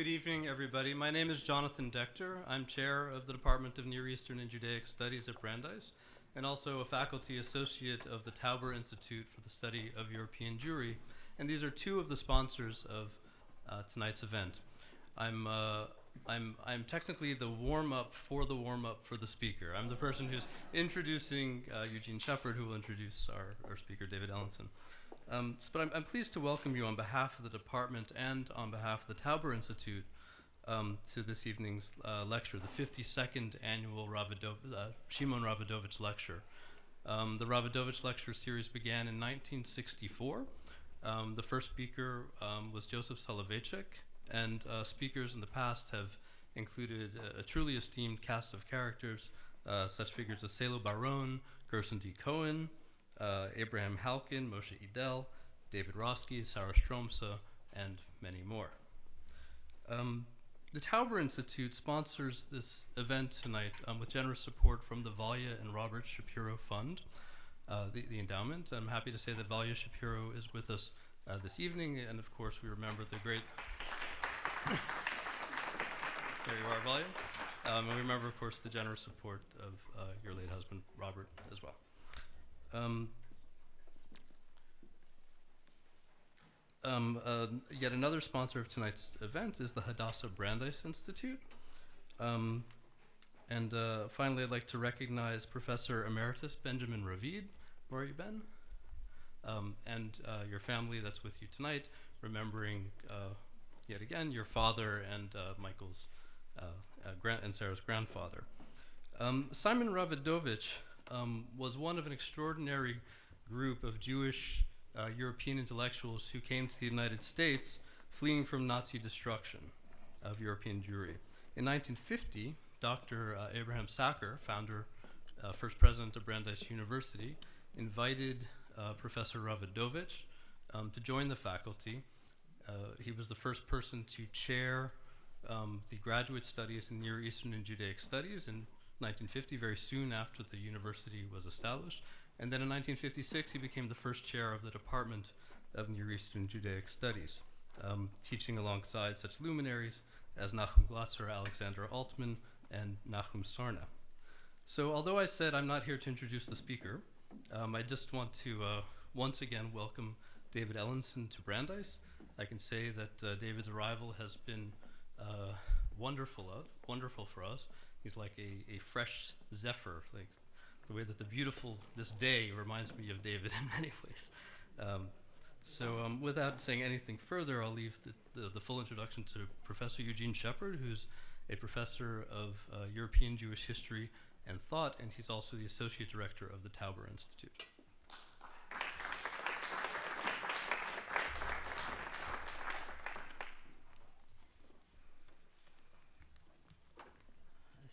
Good evening, everybody. My name is Jonathan Decter. I'm chair of the Department of Near Eastern and Judaic Studies at Brandeis, and also a faculty associate of the Tauber Institute for the Study of European Jewry. And these are two of the sponsors of uh, tonight's event. I'm, uh, I'm, I'm technically the warm up for the warm up for the speaker. I'm the person who's introducing uh, Eugene Sheppard, who will introduce our, our speaker, David Ellenson. Um, but I'm, I'm, pleased to welcome you on behalf of the department and on behalf of the Tauber Institute um, to this evening's uh, lecture, the 52nd annual Ravidov uh, Shimon Rawidowicz Lecture. Um, the Rawidowicz Lecture series began in 1964. Um, the first speaker um, was Joseph Soloveitchik, and uh, speakers in the past have included a, a truly esteemed cast of characters, uh, such figures as Salo Baron, Gerson D. Cohen, uh, Abraham Halkin, Moshe Idel, David Roskies, Sarah Stroumsa, and many more. Um, the Tauber Institute sponsors this event tonight um, with generous support from the Valya and Robert Shapiro Fund, uh, the, the, endowment. I'm happy to say that Valya Shapiro is with us uh, this evening, and of course, we remember the great. there you are, Valya. Um, and we remember, of course, the generous support of uh, your late husband, Robert, as well. Um, um, uh, yet another sponsor of tonight's event is the Hadassah Brandeis Institute. Um, and uh, finally, I'd like to recognize Professor Emeritus Benjamin Ravid. Where are you, Ben? Um, and uh, your family that's with you tonight, remembering uh, yet again your father and uh, Michael's uh, and Sarah's grandfather. Um, Simon Rawidowicz um, was one of an extraordinary group of Jewish uh, European intellectuals who came to the United States fleeing from Nazi destruction of European Jewry. In 1950, Dr. Uh, Abraham Sachar, founder, uh, first president of Brandeis University, invited uh, Professor Rawidowicz um, to join the faculty. Uh, he was the first person to chair um, the graduate studies in Near Eastern and Judaic Studies in 1950, very soon after the university was established. And then in 1956, he became the first chair of the Department of Near Eastern Judaic Studies, um, teaching alongside such luminaries as Nachum Glatzer, Alexander Altmann, and Nachum Sarna. So although I said I'm not here to introduce the speaker, um, I just want to uh, once again welcome David Ellenson to Brandeis. I can say that uh, David's arrival has been uh, wonderful, uh, wonderful for us. He's like a, a fresh zephyr, like the way that the beautiful this day reminds me of David in many ways. Um, so um, without saying anything further, I'll leave the, the, the, full introduction to Professor Eugene Sheppard, who's a professor of uh, European Jewish history and thought, and he's also the associate director of the Tauber Institute.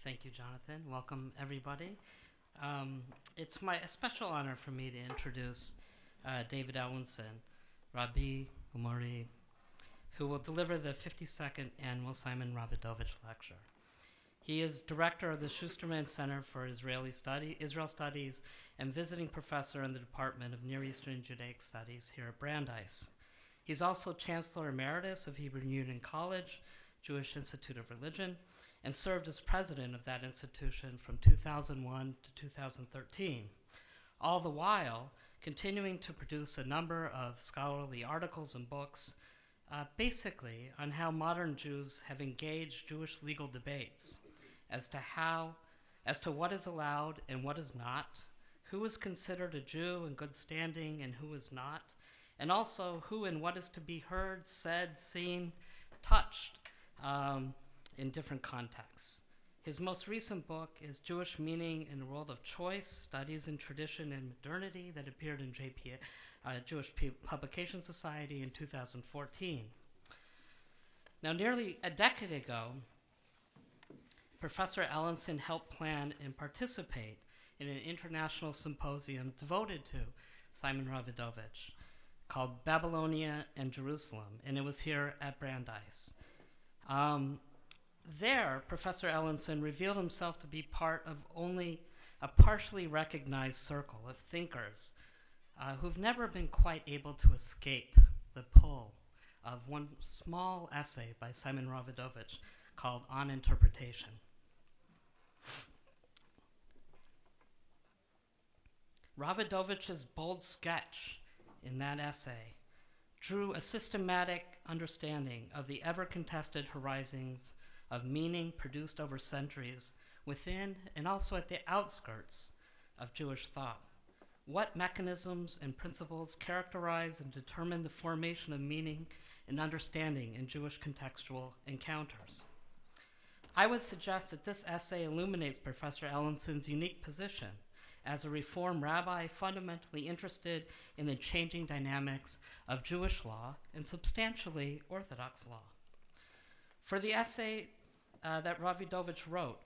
Thank you, Jonathan. Welcome, everybody. Um, it's my special honor for me to introduce uh, David Ellenson, Rabbi Umori, who will deliver the 52nd annual Simon Rawidowicz Lecture. He is director of the Schusterman Center for Israeli Study, Israel Studies and visiting professor in the Department of Near Eastern Judaic Studies here at Brandeis. He's also Chancellor Emeritus of Hebrew Union College, Jewish Institute of Religion, and served as president of that institution from 2001 to 2013, all the while continuing to produce a number of scholarly articles and books, uh, basically on how modern Jews have engaged Jewish legal debates as to how, as to what is allowed and what is not, who is considered a Jew in good standing and who is not, and also who and what is to be heard, said, seen, touched. Um, in different contexts. His most recent book is Jewish Meaning in a World of Choice Studies in Tradition and Modernity, that appeared in JP, uh, Jewish P Publication Society in 2014. Now, nearly a decade ago, Professor Ellenson helped plan and participate in an international symposium devoted to Simon Rawidowicz called Babylonia and Jerusalem, and it was here at Brandeis. Um, there, Professor Ellenson revealed himself to be part of only a partially recognized circle of thinkers uh, who've never been quite able to escape the pull of one small essay by Simon Rawidowicz called On Interpretation. Rawidowicz's bold sketch in that essay drew a systematic understanding of the ever contested horizons of meaning produced over centuries within and also at the outskirts of Jewish thought. What mechanisms and principles characterize and determine the formation of meaning and understanding in Jewish contextual encounters? I would suggest that this essay illuminates Professor Ellenson's unique position as a Reform rabbi fundamentally interested in the changing dynamics of Jewish law and substantially Orthodox law. For the essay uh, that Rawidowicz wrote,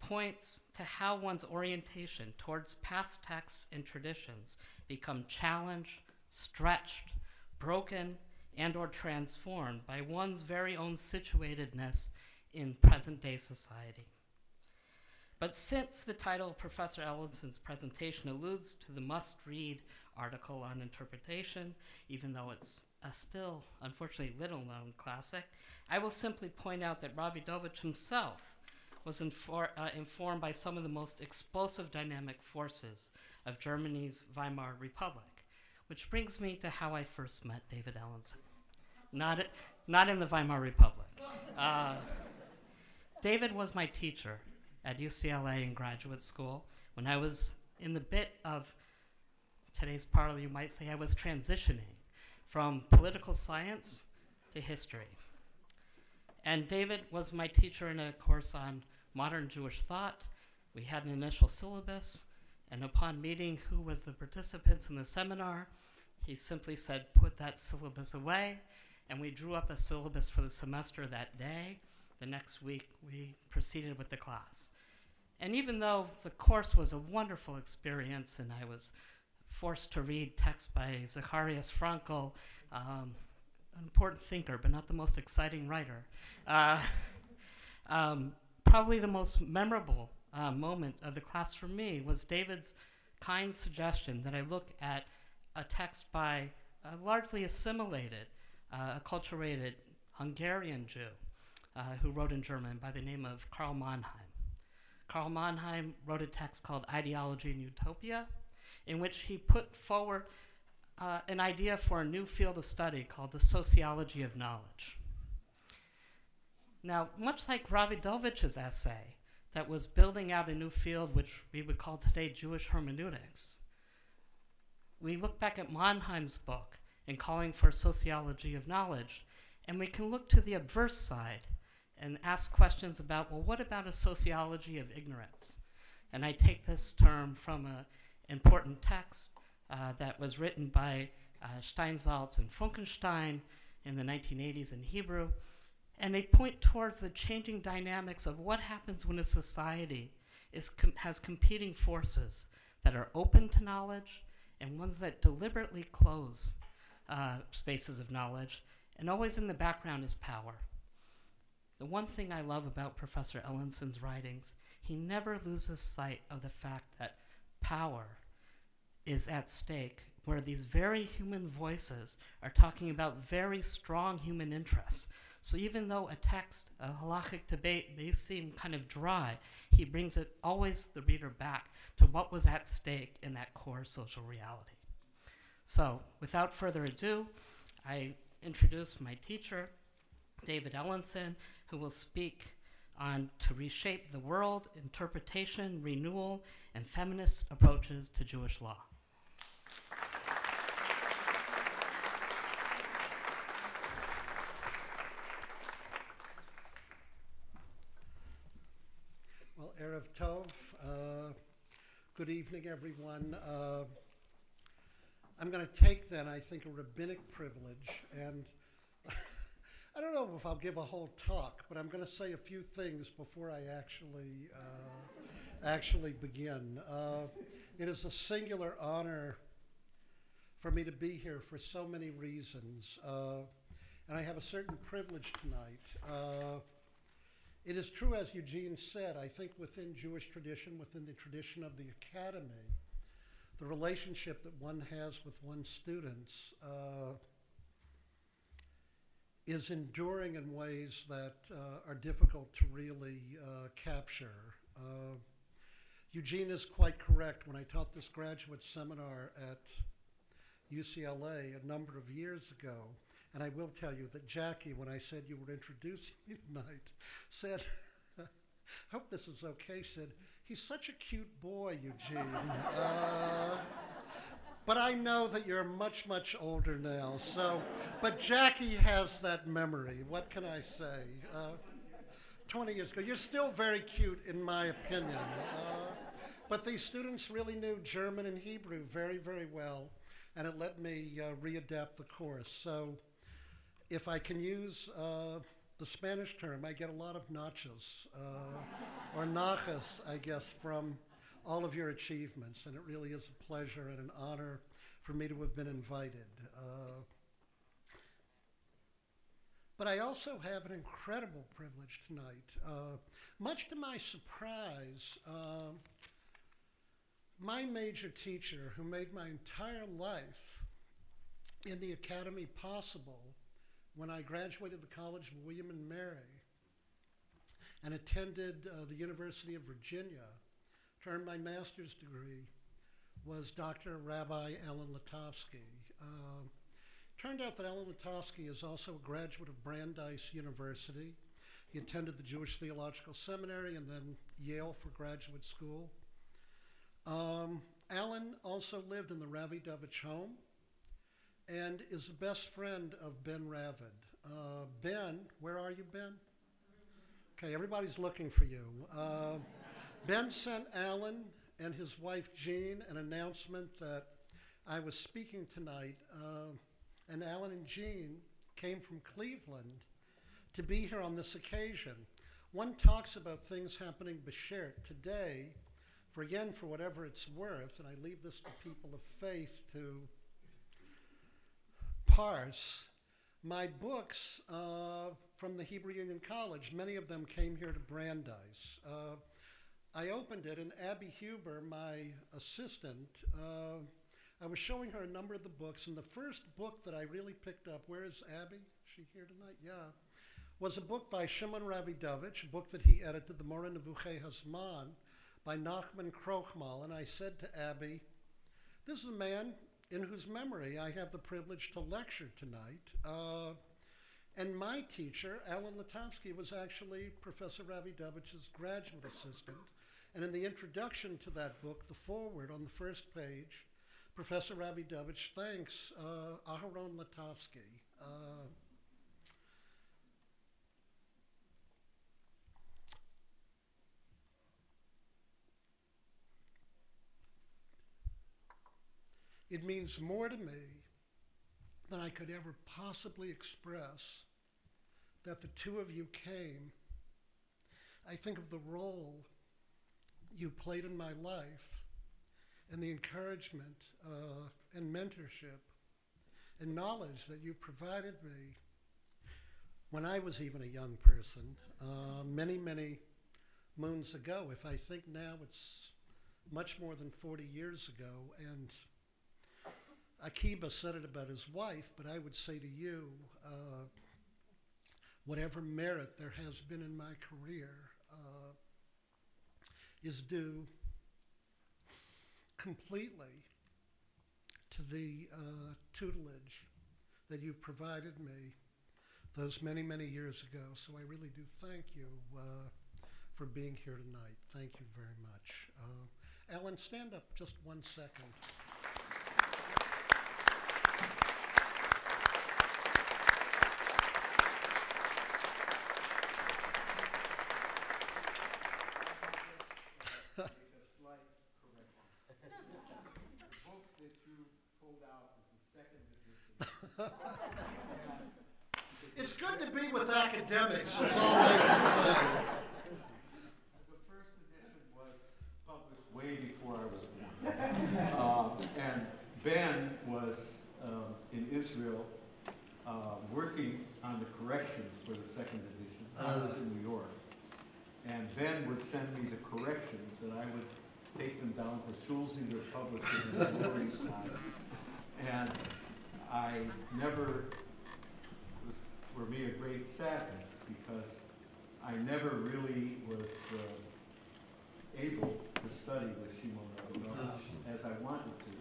points to how one's orientation towards past texts and traditions become challenged, stretched, broken, and or transformed by one's very own situatedness in present-day society. But since the title of Professor Ellenson's presentation alludes to the must-read article on interpretation, even though it's a still, unfortunately, little-known classic, I will simply point out that Rawidowicz himself was infor uh, informed by some of the most explosive dynamic forces of Germany's Weimar Republic, which brings me to how I first met David Ellenson. Not, not in the Weimar Republic. Uh, David was my teacher at UCLA in graduate school when I was in the bit of today's parlor, you might say I was transitioning from political science to history. And David was my teacher in a course on modern Jewish thought. We had an initial syllabus, and upon meeting who was the participants in the seminar, he simply said, put that syllabus away, and we drew up a syllabus for the semester that day. The next week, we proceeded with the class. And even though the course was a wonderful experience and I was forced to read text by Zacharias Frankel, um, an important thinker, but not the most exciting writer, uh, um, probably the most memorable uh, moment of the class for me was David's kind suggestion that I look at a text by a largely assimilated, uh, acculturated Hungarian Jew uh, who wrote in German by the name of Karl Mannheim. Karl Mannheim wrote a text called Ideology and Utopia, in which he put forward uh, an idea for a new field of study called the sociology of knowledge. Now, much like Rawidowicz's essay that was building out a new field which we would call today Jewish hermeneutics, we look back at Mannheim's book in calling for a sociology of knowledge, and we can look to the obverse side and ask questions about, well, what about a sociology of ignorance? And I take this term from an important text uh, that was written by uh, Steinsaltz and Funkenstein in the 1980s in Hebrew. And they point towards the changing dynamics of what happens when a society is com has competing forces that are open to knowledge and ones that deliberately close uh, spaces of knowledge. And always in the background is power. The one thing I love about Professor Ellenson's writings, he never loses sight of the fact that power is at stake, where these very human voices are talking about very strong human interests. So even though a text, a halachic debate may seem kind of dry, he brings it always the reader back to what was at stake in that core social reality. So without further ado, I introduce my teacher, David Ellenson, who will speak on to reshape the world, interpretation, renewal, and feminist approaches to Jewish law. Well, Erev Tov. Uh, good evening, everyone. Uh, I'm going to take then, I think, a rabbinic privilege and I don't know if I'll give a whole talk, but I'm going to say a few things before I actually uh, actually begin. Uh, it is a singular honor for me to be here for so many reasons, uh, and I have a certain privilege tonight. It is true, as Eugene said, I think within Jewish tradition, within the tradition of the academy, the relationship that one has with one's students uh, is enduring in ways that uh, are difficult to really uh, capture. Uh, Eugene is quite correct. When I taught this graduate seminar at UCLA a number of years ago, and I will tell you that Jackie, when I said you were introducing me tonight, said, hope this is okay, said, he's such a cute boy, Eugene. Uh, but I know that you're much, much older now. So, but Jackie has that memory. What can I say? Uh, 20 years ago. You're still very cute, in my opinion. Uh, but these students really knew German and Hebrew very, very well, and it let me uh, readapt the course. So, if I can use uh, the Spanish term, I get a lot of nachos, uh, or najas, I guess, from all of your achievements, and it really is a pleasure and an honor for me to have been invited. Uh, but I also have an incredible privilege tonight. Uh, much to my surprise, uh, my major teacher, who made my entire life in the academy possible when I graduated the College of William and Mary and attended uh, the University of Virginia to earn my master's degree, was Dr. Rabbi Alan Lettofsky. Um, Turned out that Alan Lettofsky is also a graduate of Brandeis University. He attended the Jewish Theological Seminary and then Yale for graduate school. Um, Alan also lived in the Rawidowicz home and is the best friend of Ben Ravid. Uh, ben, where are you, Ben? Okay, everybody's looking for you. Uh, ben sent Alan and his wife Jean an announcement that I was speaking tonight. Uh, and Alan and Jean came from Cleveland to be here on this occasion. One talks about things happening Beshert today, for again, for whatever it's worth, and I leave this to people of faith to parse. My books uh, from the Hebrew Union College, many of them came here to Brandeis. Uh, I opened it, and Abby Huber, my assistant, uh, I was showing her a number of the books, and the first book that I really picked up, where is Abby? Is she here tonight? Yeah. Was a book by Shimon Rawidowicz, a book that he edited, The Moreh Nevuchei Hasman, by Nachman Krochmal. And I said to Abby, This is a man in whose memory I have the privilege to lecture tonight. Uh, and my teacher, Alan Lettofsky, was actually Professor Rawidowicz's graduate assistant. And in the introduction to that book, the foreword on the first page, Professor Rawidowicz thanks uh, Aharon Lettofsky. Uh, it means more to me than I could ever possibly express that the two of you came. I think of the role you played in my life and the encouragement uh, and mentorship and knowledge that you provided me when I was even a young person, uh, many, many moons ago. If I think now, it's much more than 40 years ago. And Akiba said it about his wife, but I would say to you, uh, whatever merit there has been in my career uh, is due completely to the uh, tutelage that you provided me those many, many years ago. So I really do thank you uh, for being here tonight. Thank you very much. Uh, Alan, stand up just one second. To be with academics, is all I can say. The first edition was published way before I was born. Um, and Ben was um, in Israel uh, working on the corrections for the second edition. I was in New York. And Ben would send me the corrections, and I would take them down to Shulsinger Publishing in the Lower East Side. And I never, it was for me a I never really was uh, able to study with Shimon Rabinovich as I wanted to.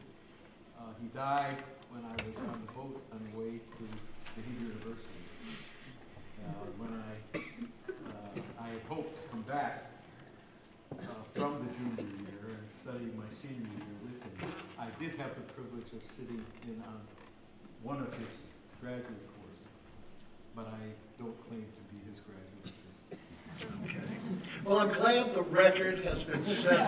Uh, he died when I was on the boat on the way to the Hebrew University. Uh, when I, uh, I had hoped to come back uh, from the junior year and study my senior year with him. I did have the privilege of sitting in on one of his graduate courses, but I don't claim to be his graduate assistant. Okay. Well, I'm glad the record has been set.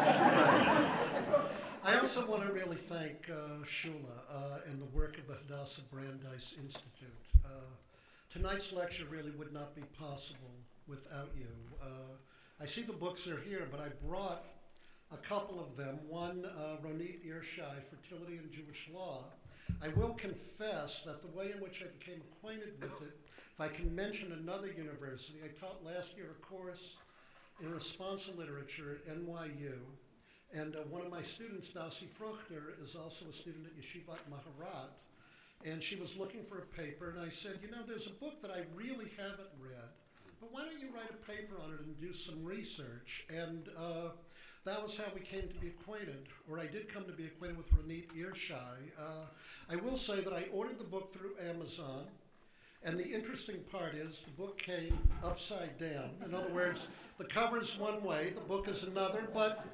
I also want to really thank uh, Shula uh, and the work of the Hadassah Brandeis Institute. Uh, tonight's lecture really would not be possible without you. Uh, I see the books are here, but I brought a couple of them. One, uh, Ronit Irshai, Fertility and Jewish Law. I will confess that the way in which I became acquainted with it, if I can mention another university, I taught last year a course in response to literature at NYU. And uh, one of my students, Dasi Fruchter, is also a student at Yeshivat Maharat. And she was looking for a paper, and I said, You know, there's a book that I really haven't read, but why don't you write a paper on it and do some research? And uh, that was how we came to be acquainted, or I did come to be acquainted with Ronit Irshai. Uh, I will say that I ordered the book through Amazon. And the interesting part is the book came upside down. In other words, the cover's one way, the book is another, but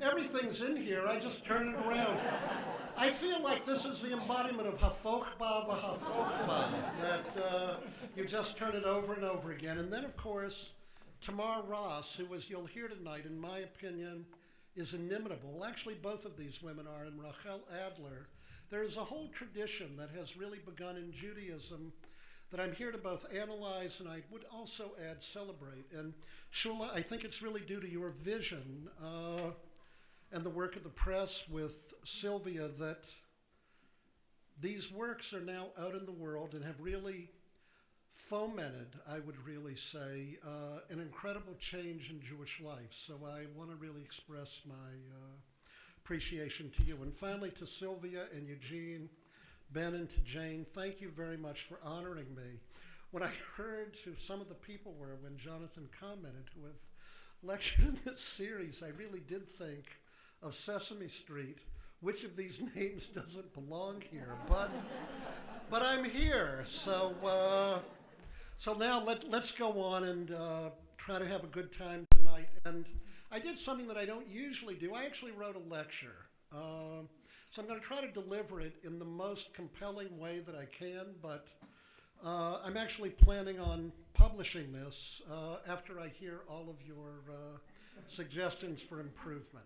everything's in here. I just turn it around. I feel like this is the embodiment of hafochba v'hafochba, that uh, you just turn it over and over again. And then, of course, Tamar Ross, who, as you'll hear tonight, in my opinion, is inimitable. Well, actually, both of these women are, and Rachel Adler. There is a whole tradition that has really begun in Judaism that I'm here to both analyze and I would also add celebrate. And Shula, I think it's really due to your vision uh, and the work of the press with Sylvia that these works are now out in the world and have really fomented, I would really say, uh, an incredible change in Jewish life. So I want to really express my uh, appreciation to you. And finally, to Sylvia and Eugene, Ben, and to Jane, thank you very much for honoring me. When I heard who some of the people were when Jonathan commented who have lectured in this series, I really did think of Sesame Street. Which of these names doesn't belong here? But, but I'm here, so uh, so now let, let's go on and uh, try to have a good time tonight. And I did something that I don't usually do. I actually wrote a lecture. Uh, so I'm going to try to deliver it in the most compelling way that I can, but uh, I'm actually planning on publishing this uh, after I hear all of your uh, suggestions for improvement.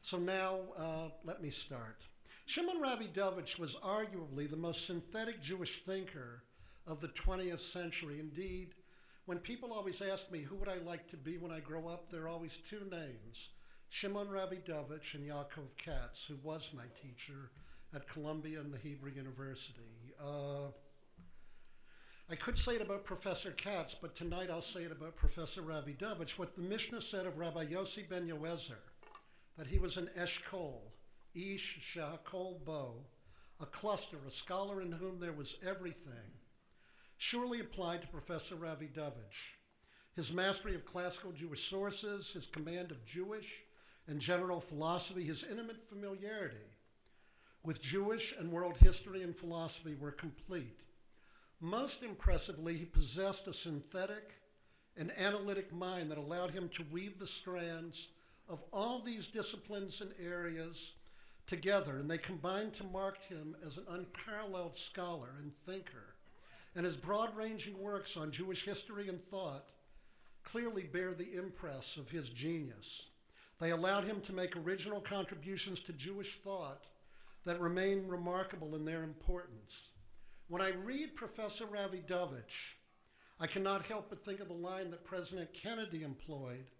So now uh, let me start. Shimon Rawidowicz was arguably the most synthetic Jewish thinker of the 20th century. Indeed, when people always ask me who would I like to be when I grow up, there are always two names, Shimon Rawidowicz and Yaakov Katz, who was my teacher at Columbia and the Hebrew University. Uh, I could say it about Professor Katz, but tonight I'll say it about Professor Rawidowicz. What the Mishnah said of Rabbi Yossi ben Yoezer, that he was an eshkol, ish shakol bo, a cluster, a scholar in whom there was everything, surely applied to Professor Rawidowicz. His mastery of classical Jewish sources, his command of Jewish and general philosophy, his intimate familiarity with Jewish and world history and philosophy were complete. Most impressively, he possessed a synthetic and analytic mind that allowed him to weave the strands of all these disciplines and areas together, and they combined to mark him as an unparalleled scholar and thinker. And his broad ranging works on Jewish history and thought clearly bear the impress of his genius. They allowed him to make original contributions to Jewish thought that remain remarkable in their importance. When I read Professor Rawidowicz, I cannot help but think of the line that President Kennedy employed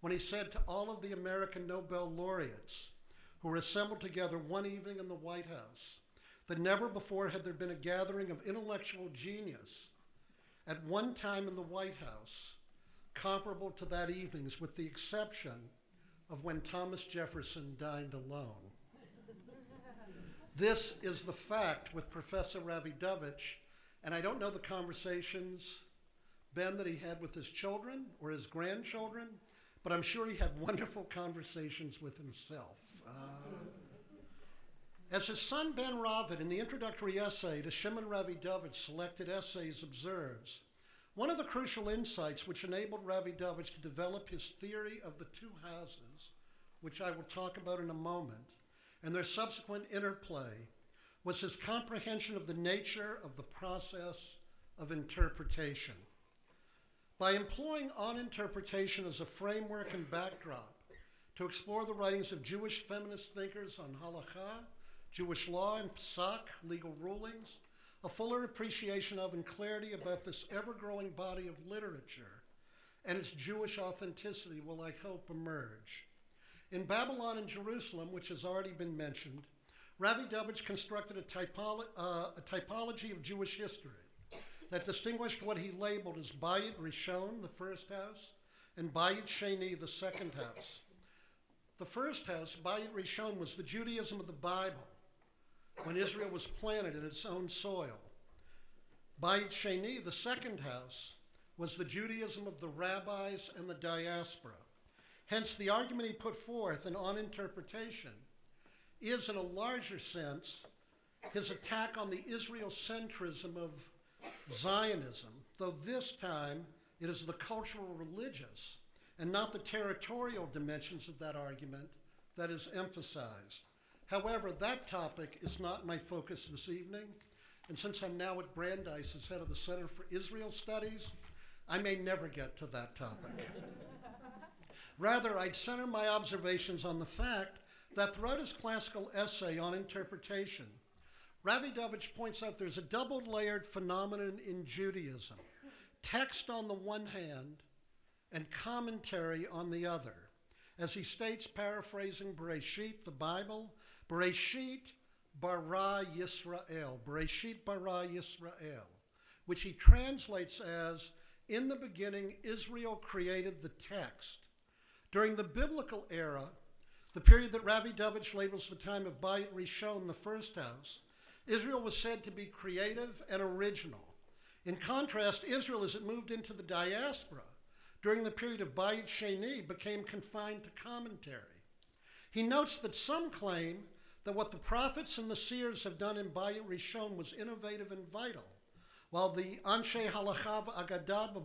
when he said to all of the American Nobel laureates who were assembled together one evening in the White House that never before had there been a gathering of intellectual genius at one time in the White House comparable to that evening's, with the exception of when Thomas Jefferson dined alone. this is the fact with Professor Rawidowicz, and I don't know the conversations Ben that he had with his children or his grandchildren, but I'm sure he had wonderful conversations with himself. Uh, as his son Ben Ravid, in the introductory essay to Shimon Rawidowicz Selected Essays, observes, one of the crucial insights which enabled Ravi Rawidowicz to develop his theory of the two houses, which I will talk about in a moment, and their subsequent interplay, was his comprehension of the nature of the process of interpretation. By employing on interpretation as a framework and backdrop to explore the writings of Jewish feminist thinkers on halakha, Jewish law and psak, legal rulings, a fuller appreciation of and clarity about this ever growing body of literature and its Jewish authenticity will, I hope, emerge. In Babylon and Jerusalem, which has already been mentioned, Rawidowicz constructed a, typolo- uh, a typology of Jewish history that distinguished what he labeled as Bayit Rishon, the first house, and Bayit Sheni, the second house. The first house, Bayit Rishon, was the Judaism of the Bible when Israel was planted in its own soil. Bayit Sheni, the second house, was the Judaism of the rabbis and the diaspora. Hence, the argument he put forth in On Interpretation is, in a larger sense, his attack on the Israel centrism of Zionism, though this time it is the cultural religious and not the territorial dimensions of that argument that is emphasized. However, that topic is not my focus this evening, and since I'm now at Brandeis as head of the Center for Israel Studies, I may never get to that topic. Rather, I'd center my observations on the fact that throughout his classical essay on interpretation, Rawidowicz points out there's a double layered phenomenon in Judaism text on the one hand and commentary on the other. As he states, paraphrasing Bereshit, the Bible, Bereshit bara Yisrael, Bereshit bara Yisrael, which he translates as, in the beginning, Israel created the text. During the biblical era, the period that Rawidowicz labels the time of Bayit Rishon, the first house, Israel was said to be creative and original. In contrast, Israel, as it moved into the diaspora during the period of Bayit Sheni, became confined to commentary. He notes that some claim that what the prophets and the seers have done in Bayit Rishon was innovative and vital, while the Anshe Halachav Agadah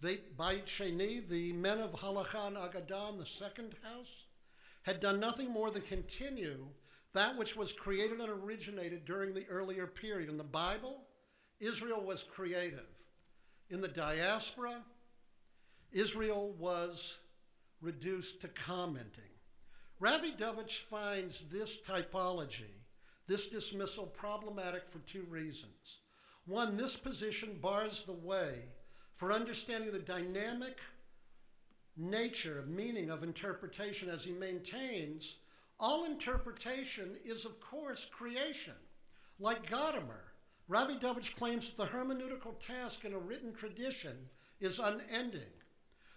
Bayit Sheni, the men of Halacha and Agadah in the second house, had done nothing more than continue that which was created and originated during the earlier period. In the Bible, Israel was creative. In the diaspora, Israel was reduced to commenting. Rawidowicz finds this typology, this dismissal, problematic for two reasons. One, this position bars the way for understanding the dynamic nature of meaning of interpretation as he maintains all interpretation is, of course, creation. Like Gadamer, Rawidowicz claims that the hermeneutical task in a written tradition is unending.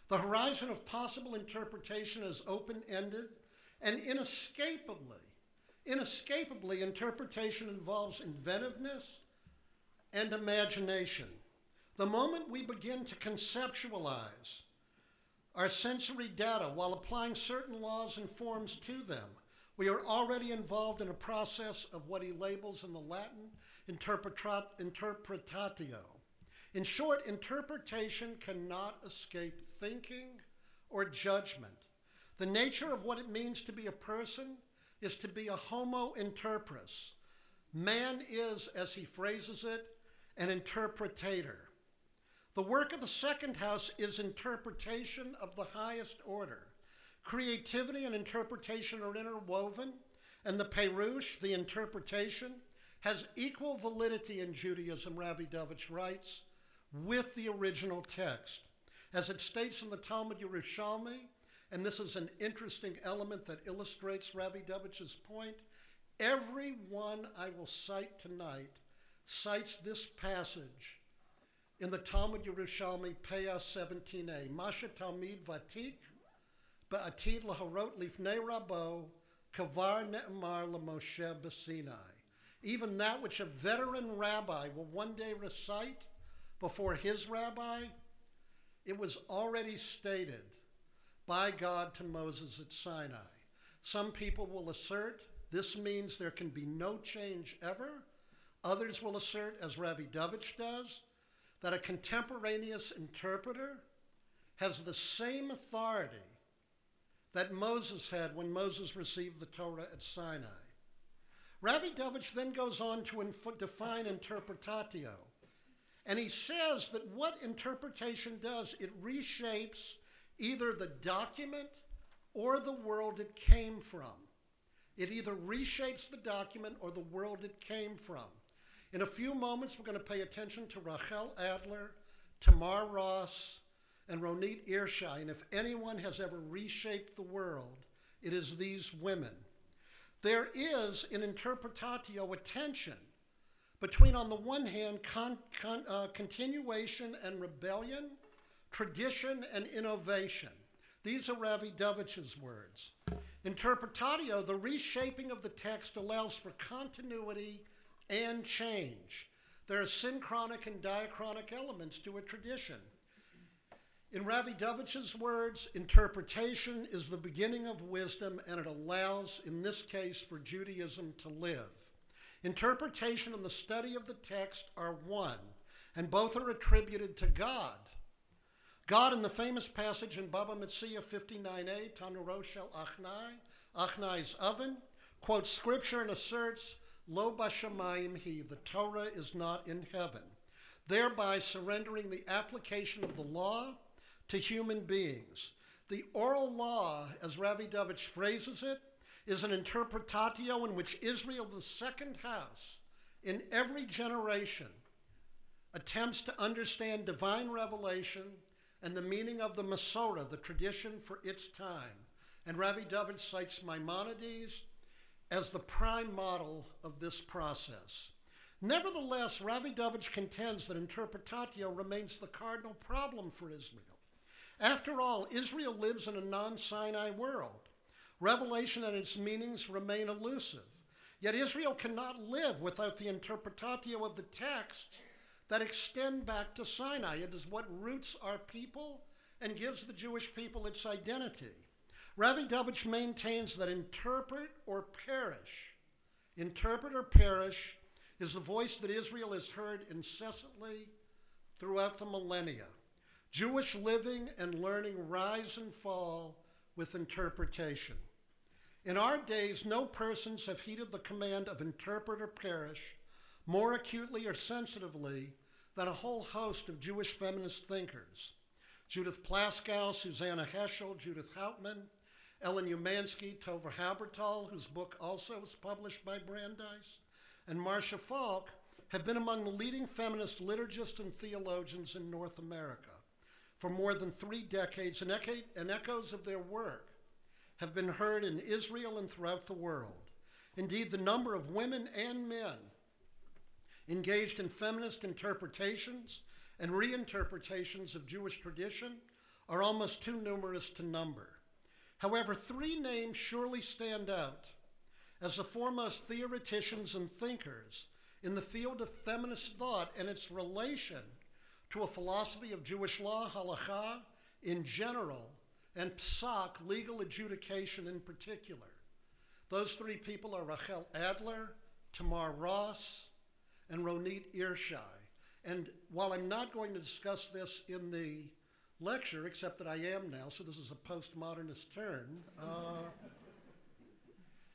The horizon of possible interpretation is open ended, and inescapably, inescapably, interpretation involves inventiveness and imagination. The moment we begin to conceptualize our sensory data while applying certain laws and forms to them, we are already involved in a process of what he labels in the Latin interpretatio. In short, interpretation cannot escape thinking or judgment. The nature of what it means to be a person is to be a homo interpres. Man is, as he phrases it, an interpretator. The work of the second house is interpretation of the highest order. Creativity and interpretation are interwoven, and the Perush, the interpretation, has equal validity in Judaism, Rawidowicz writes, with the original text. As it states in the Talmud Yerushalmi, and this is an interesting element that illustrates Rawidowicz's point, every one I will cite tonight cites this passage in the Talmud Yerushalmi, Peah 17a, Masha Talmid Vatik, Ba'atid Laharot lifnei rabo, kavar ne'emar Moshe b'Sinai. Even that which a veteran rabbi will one day recite before his rabbi, it was already stated by God to Moses at Sinai. Some people will assert this means there can be no change ever. Others will assert, as Rawidowicz does, that a contemporaneous interpreter has the same authority that Moses had when Moses received the Torah at Sinai. Rawidowicz then goes on to inf- define interpretatio. And he says that what interpretation does, it reshapes either the document or the world it came from. It either reshapes the document or the world it came from. In a few moments, we're going to pay attention to Rachel Adler, Tamar Ross, and Ronit Irshai. And if anyone has ever reshaped the world, it is these women. There is in interpretatio a tension between, on the one hand, con, con, uh, continuation and rebellion, tradition and innovation. These are Rawidowicz's words. Interpretatio, the reshaping of the text, allows for continuity and change. There are synchronic and diachronic elements to a tradition. In Rawidowicz's words, interpretation is the beginning of wisdom and it allows, in this case, for Judaism to live. Interpretation and the study of the text are one, and both are attributed to God. God, in the famous passage in Baba Metzia 59a, Tanuro Shel Achnai, Achnai's oven, quotes scripture and asserts, Lo bashamayim he, the Torah is not in heaven, thereby surrendering the application of the law to human beings. The oral law, as Rawidowicz phrases it, is an interpretatio in which Israel, the second house, in every generation, attempts to understand divine revelation and the meaning of the Masorah, the tradition for its time. And Rawidowicz cites Maimonides as the prime model of this process. Nevertheless, Rawidowicz contends that interpretatio remains the cardinal problem for Israel. After all, Israel lives in a non Sinai world. Revelation and its meanings remain elusive. Yet Israel cannot live without the interpretatio of the text that extend back to Sinai. It is what roots our people and gives the Jewish people its identity. Rawidowicz maintains that interpret or perish, interpret or perish, is the voice that Israel has heard incessantly throughout the millennia. Jewish living and learning rise and fall with interpretation. In our days, no persons have heeded the command of interpret or perish more acutely or sensitively than a whole host of Jewish feminist thinkers. Judith Plaskow, Susannah Heschel, Judith Hauptman, Ellen Umansky, Tova Halbertal, whose book also was published by Brandeis, and Marcia Falk have been among the leading feminist liturgists and theologians in North America for more than three decades, and, echo- and echoes of their work have been heard in Israel and throughout the world. Indeed, the number of women and men engaged in feminist interpretations and reinterpretations of Jewish tradition are almost too numerous to number. However, three names surely stand out as the foremost theoreticians and thinkers in the field of feminist thought and its relation to a philosophy of Jewish law, halacha, in general, and psak, legal adjudication in particular. Those three people are Rachel Adler, Tamar Ross, and Ronit Irshai. And while I'm not going to discuss this in the lecture, except that I am now, so this is a postmodernist turn, uh,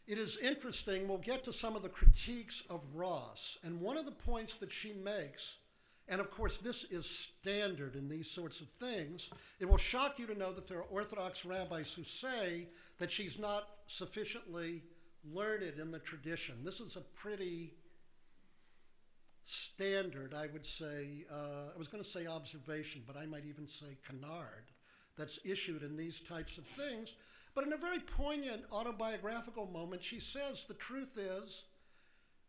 it is interesting. We'll get to some of the critiques of Ross. And one of the points that she makes, and of course, this is standard in these sorts of things, it will shock you to know that there are Orthodox rabbis who say that she's not sufficiently learned in the tradition. This is a pretty standard, I would say, uh, I was going to say observation, but I might even say canard, that's issued in these types of things. But in a very poignant autobiographical moment, she says, The truth is,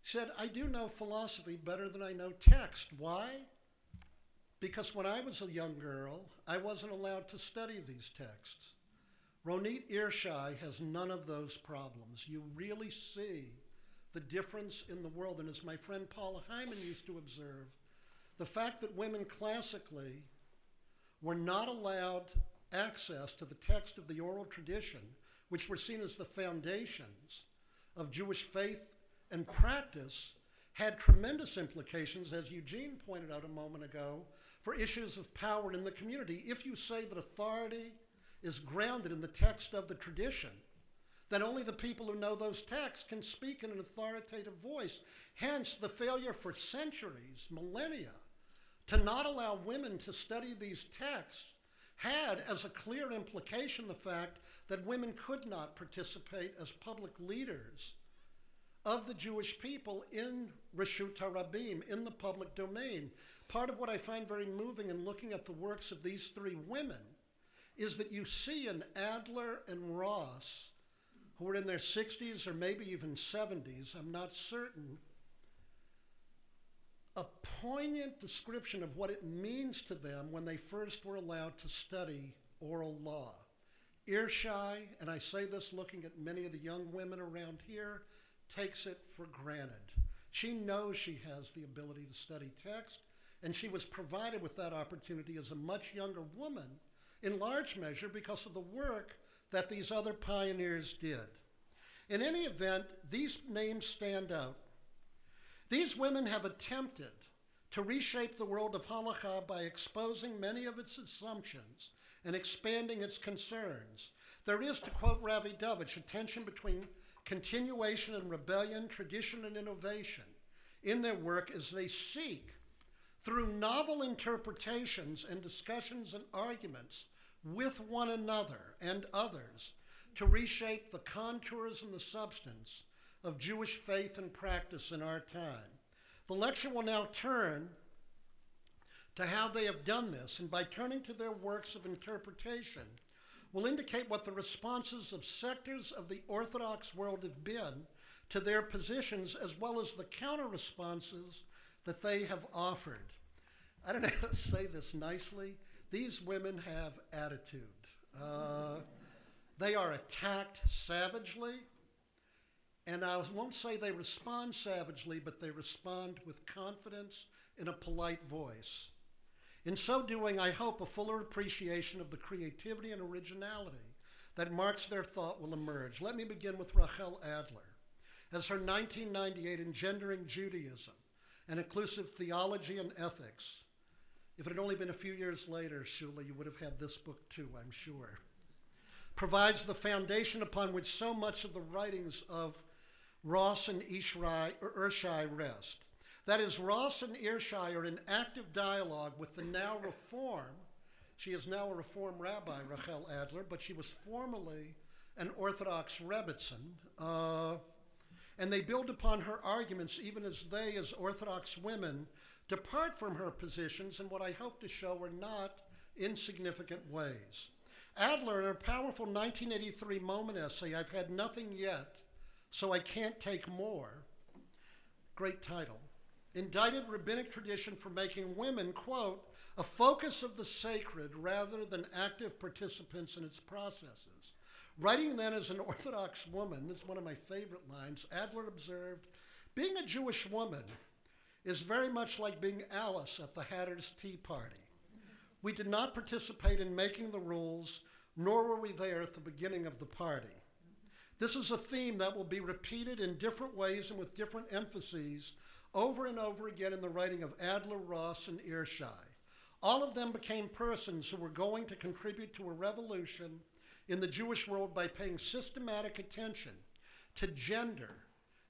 she said, I do know philosophy better than I know text. Why? Because when I was a young girl, I wasn't allowed to study these texts. Ronit Irshai has none of those problems. You really see the difference in the world. And as my friend Paula Hyman used to observe, the fact that women classically were not allowed access to the text of the oral tradition, which were seen as the foundations of Jewish faith and practice, had tremendous implications, as Eugene pointed out a moment ago, for issues of power in the community. If you say that authority is grounded in the text of the tradition, then only the people who know those texts can speak in an authoritative voice. Hence, the failure for centuries, millennia, to not allow women to study these texts had as a clear implication the fact that women could not participate as public leaders of the Jewish people in Reshut HaRabim, in the public domain. Part of what I find very moving in looking at the works of these three women is that you see in Adler and Ross, who are in their 60s or maybe even 70s, I'm not certain, a poignant description of what it means to them when they first were allowed to study oral law. Irshai, and I say this looking at many of the young women around here, takes it for granted. She knows she has the ability to study text, and she was provided with that opportunity as a much younger woman, in large measure because of the work that these other pioneers did. In any event, these names stand out. These women have attempted to reshape the world of halakha by exposing many of its assumptions and expanding its concerns. There is, to quote Rawidowicz, a tension between continuation and rebellion, tradition and innovation in their work as they seek, through novel interpretations and discussions and arguments with one another and others, to reshape the contours and the substance of Jewish faith and practice in our time. The lecture will now turn to how they have done this, and by turning to their works of interpretation, will indicate what the responses of sectors of the Orthodox world have been to their positions, as well as the counter responses that they have offered. I don't know how to say this nicely. These women have attitude. Uh, they are attacked savagely, and I won't say they respond savagely, but they respond with confidence in a polite voice. In so doing, I hope a fuller appreciation of the creativity and originality that marks their thought will emerge. Let me begin with Rachel Adler. As her 1998 Engendering Judaism, an inclusive theology and ethics, if it had only been a few years later, Shula, you would have had this book too, I'm sure, provides the foundation upon which so much of the writings of Ross and Ishrai, Irshai rest. That is, Ross and Irshai are in active dialogue with the now Reform. She is now a Reform rabbi, Rachel Adler, but she was formerly an Orthodox Rebbitzin. Uh, and they build upon her arguments even as they, as Orthodox women, depart from her positions in what I hope to show are not insignificant ways. Adler, in her powerful 1983 moment essay, I've Had Nothing Yet, So I Can't Take More, great title, indicted rabbinic tradition for making women, quote, a focus of the sacred rather than active participants in its processes. Writing then as an Orthodox woman, this is one of my favorite lines, Adler observed, being a Jewish woman is very much like being Alice at the Hatter's Tea Party. We did not participate in making the rules, nor were we there at the beginning of the party. This is a theme that will be repeated in different ways and with different emphases over and over again in the writing of Adler, Ross, and Irshai. All of them became persons who were going to contribute to a revolution in the Jewish world by paying systematic attention to gender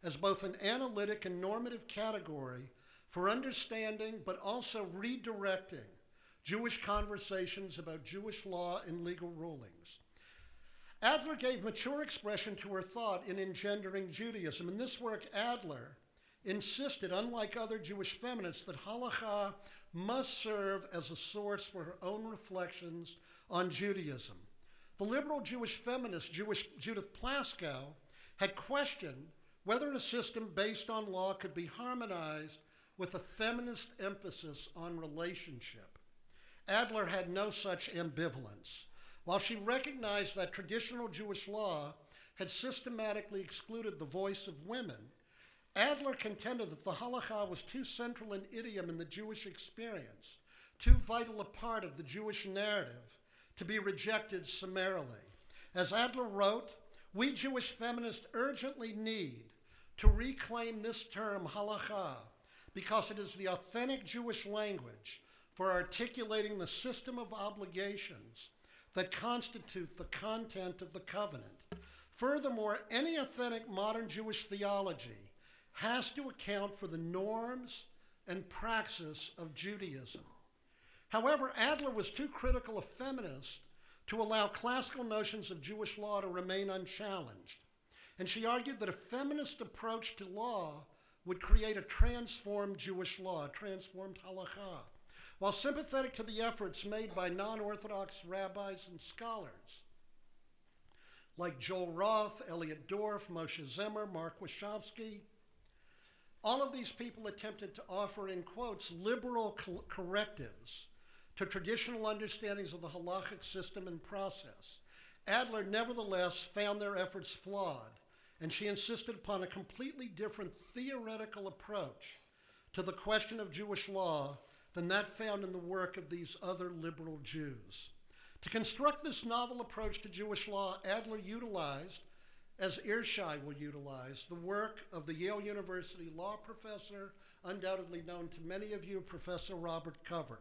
as both an analytic and normative category for understanding but also redirecting Jewish conversations about Jewish law and legal rulings. Adler gave mature expression to her thought in engendering Judaism. In this work, Adler insisted, unlike other Jewish feminists, that halacha must serve as a source for her own reflections on Judaism. The liberal Jewish feminist Jewish Judith Plaskow had questioned whether a system based on law could be harmonized with a feminist emphasis on relationship. Adler had no such ambivalence. While she recognized that traditional Jewish law had systematically excluded the voice of women, Adler contended that the halakha was too central an idiom in the Jewish experience, too vital a part of the Jewish narrative, to be rejected summarily. As Adler wrote, we Jewish feminists urgently need to reclaim this term halakha because it is the authentic Jewish language for articulating the system of obligations that constitute the content of the covenant. Furthermore, any authentic modern Jewish theology has to account for the norms and praxis of Judaism. However, Adler was too critical of feminists to allow classical notions of Jewish law to remain unchallenged. And she argued that a feminist approach to law would create a transformed Jewish law, a transformed halakha. While sympathetic to the efforts made by non Orthodox rabbis and scholars, like Joel Roth, Elliot Dorff, Moshe Zemer, Mark Washofsky, all of these people attempted to offer, in quotes, liberal co- correctives to traditional understandings of the halachic system and process. Adler nevertheless found their efforts flawed, and she insisted upon a completely different theoretical approach to the question of Jewish law than that found in the work of these other liberal Jews. To construct this novel approach to Jewish law, Adler utilized, as Irshai will utilize, the work of the Yale University law professor, undoubtedly known to many of you, Professor Robert Cover.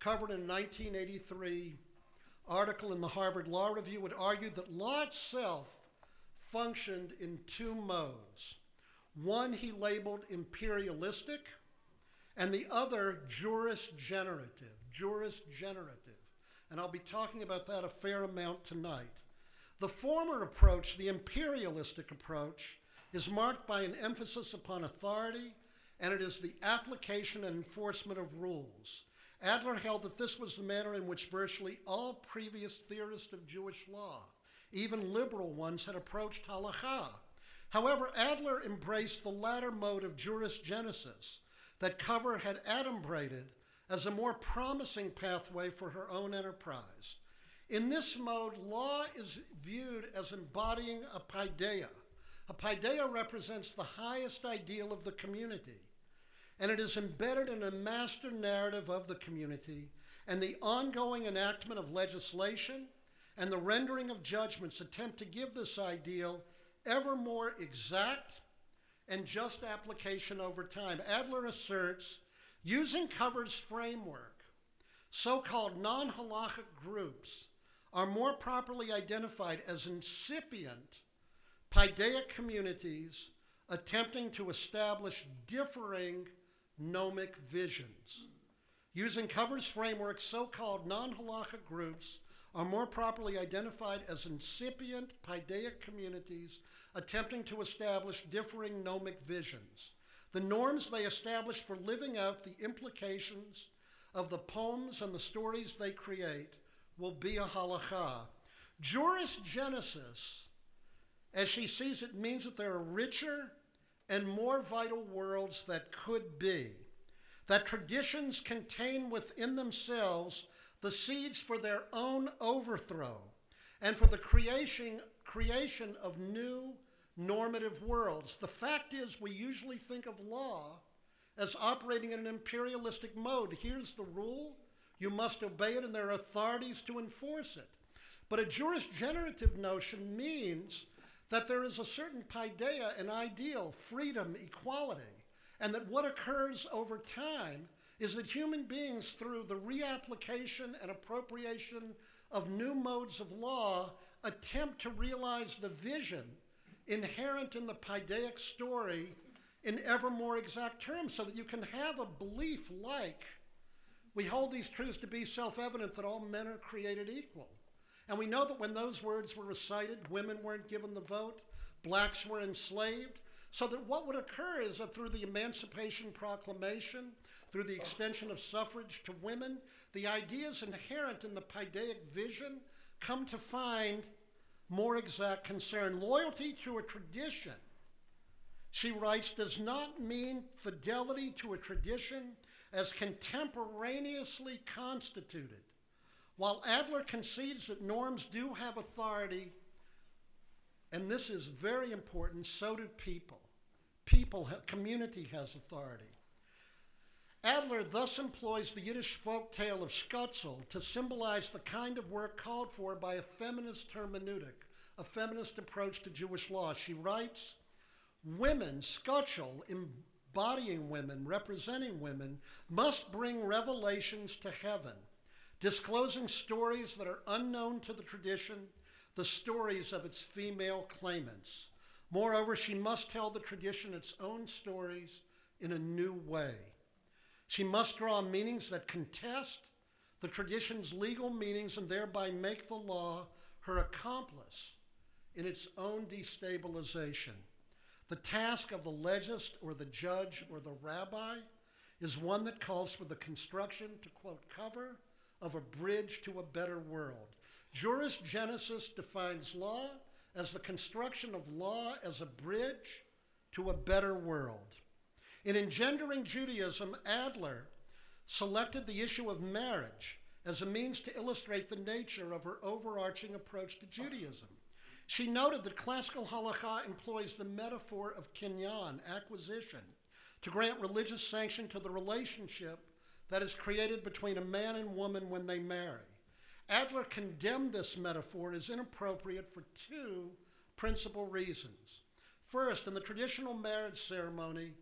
Covered in 1983 article in the Harvard Law Review would argue that law itself functioned in two modes. One he labeled imperialistic, and the other juris generative. Juris generative. And I'll be talking about that a fair amount tonight. The former approach, the imperialistic approach, is marked by an emphasis upon authority, and it is the application and enforcement of rules. Adler held that this was the manner in which virtually all previous theorists of Jewish law, even liberal ones, had approached halakha. However, Adler embraced the latter mode of jurisgenesis that Cover had adumbrated as a more promising pathway for her own enterprise. In this mode, law is viewed as embodying a paideia. A paideia represents the highest ideal of the community, and it is embedded in a master narrative of the community, and the ongoing enactment of legislation and the rendering of judgments attempt to give this ideal ever more exact and just application over time. Adler asserts using Cover's framework, so called non halachic groups are more properly identified as incipient Paideia communities attempting to establish differing nomic visions. Using Cover's framework, so called non halachic groups are more properly identified as incipient Paideia communities attempting to establish differing nomic visions. The norms they establish for living out the implications of the poems and the stories they create will be a halakha. Juris Genesis, as she sees it, means that there are richer and more vital worlds that could be, that traditions contain within themselves the seeds for their own overthrow and for the creation, creation of new normative worlds. The fact is, we usually think of law as operating in an imperialistic mode. Here's the rule, you must obey it, and there are authorities to enforce it. But a jurisgenerative notion means that there is a certain paideia, an ideal, freedom, equality, and that what occurs over time is that human beings, through the reapplication and appropriation of new modes of law, attempt to realize the vision inherent in the Paideic story in ever more exact terms so that you can have a belief like we hold these truths to be self evident that all men are created equal. And we know that when those words were recited, women weren't given the vote, blacks were enslaved. So that what would occur is that through the Emancipation Proclamation, through the extension of suffrage to women, the ideas inherent in the Paideic vision come to find more exact concern. Loyalty to a tradition, she writes, does not mean fidelity to a tradition as contemporaneously constituted. While Adler concedes that norms do have authority, and this is very important, so do people. people, community has authority. Adler thus employs the Yiddish folk tale of Skotsl to symbolize the kind of work called for by a feminist hermeneutic, a feminist approach to Jewish law. She writes, Women, Skotsl, embodying women, representing women, must bring revelations to heaven, disclosing stories that are unknown to the tradition, the stories of its female claimants. Moreover, she must tell the tradition its own stories in a new way. She must draw meanings that contest the tradition's legal meanings and thereby make the law her accomplice in its own destabilization. The task of the legist or the judge or the rabbi is one that calls for the construction, to quote cover, of a bridge to a better world. Juris Genesis defines law as the construction of law as a bridge to a better world. In engendering Judaism, Adler selected the issue of marriage as a means to illustrate the nature of her overarching approach to Judaism. She noted that classical halakha employs the metaphor of kinyan, acquisition, to grant religious sanction to the relationship that is created between a man and woman when they marry. Adler condemned this metaphor as inappropriate for two principal reasons. First, in the traditional marriage ceremony,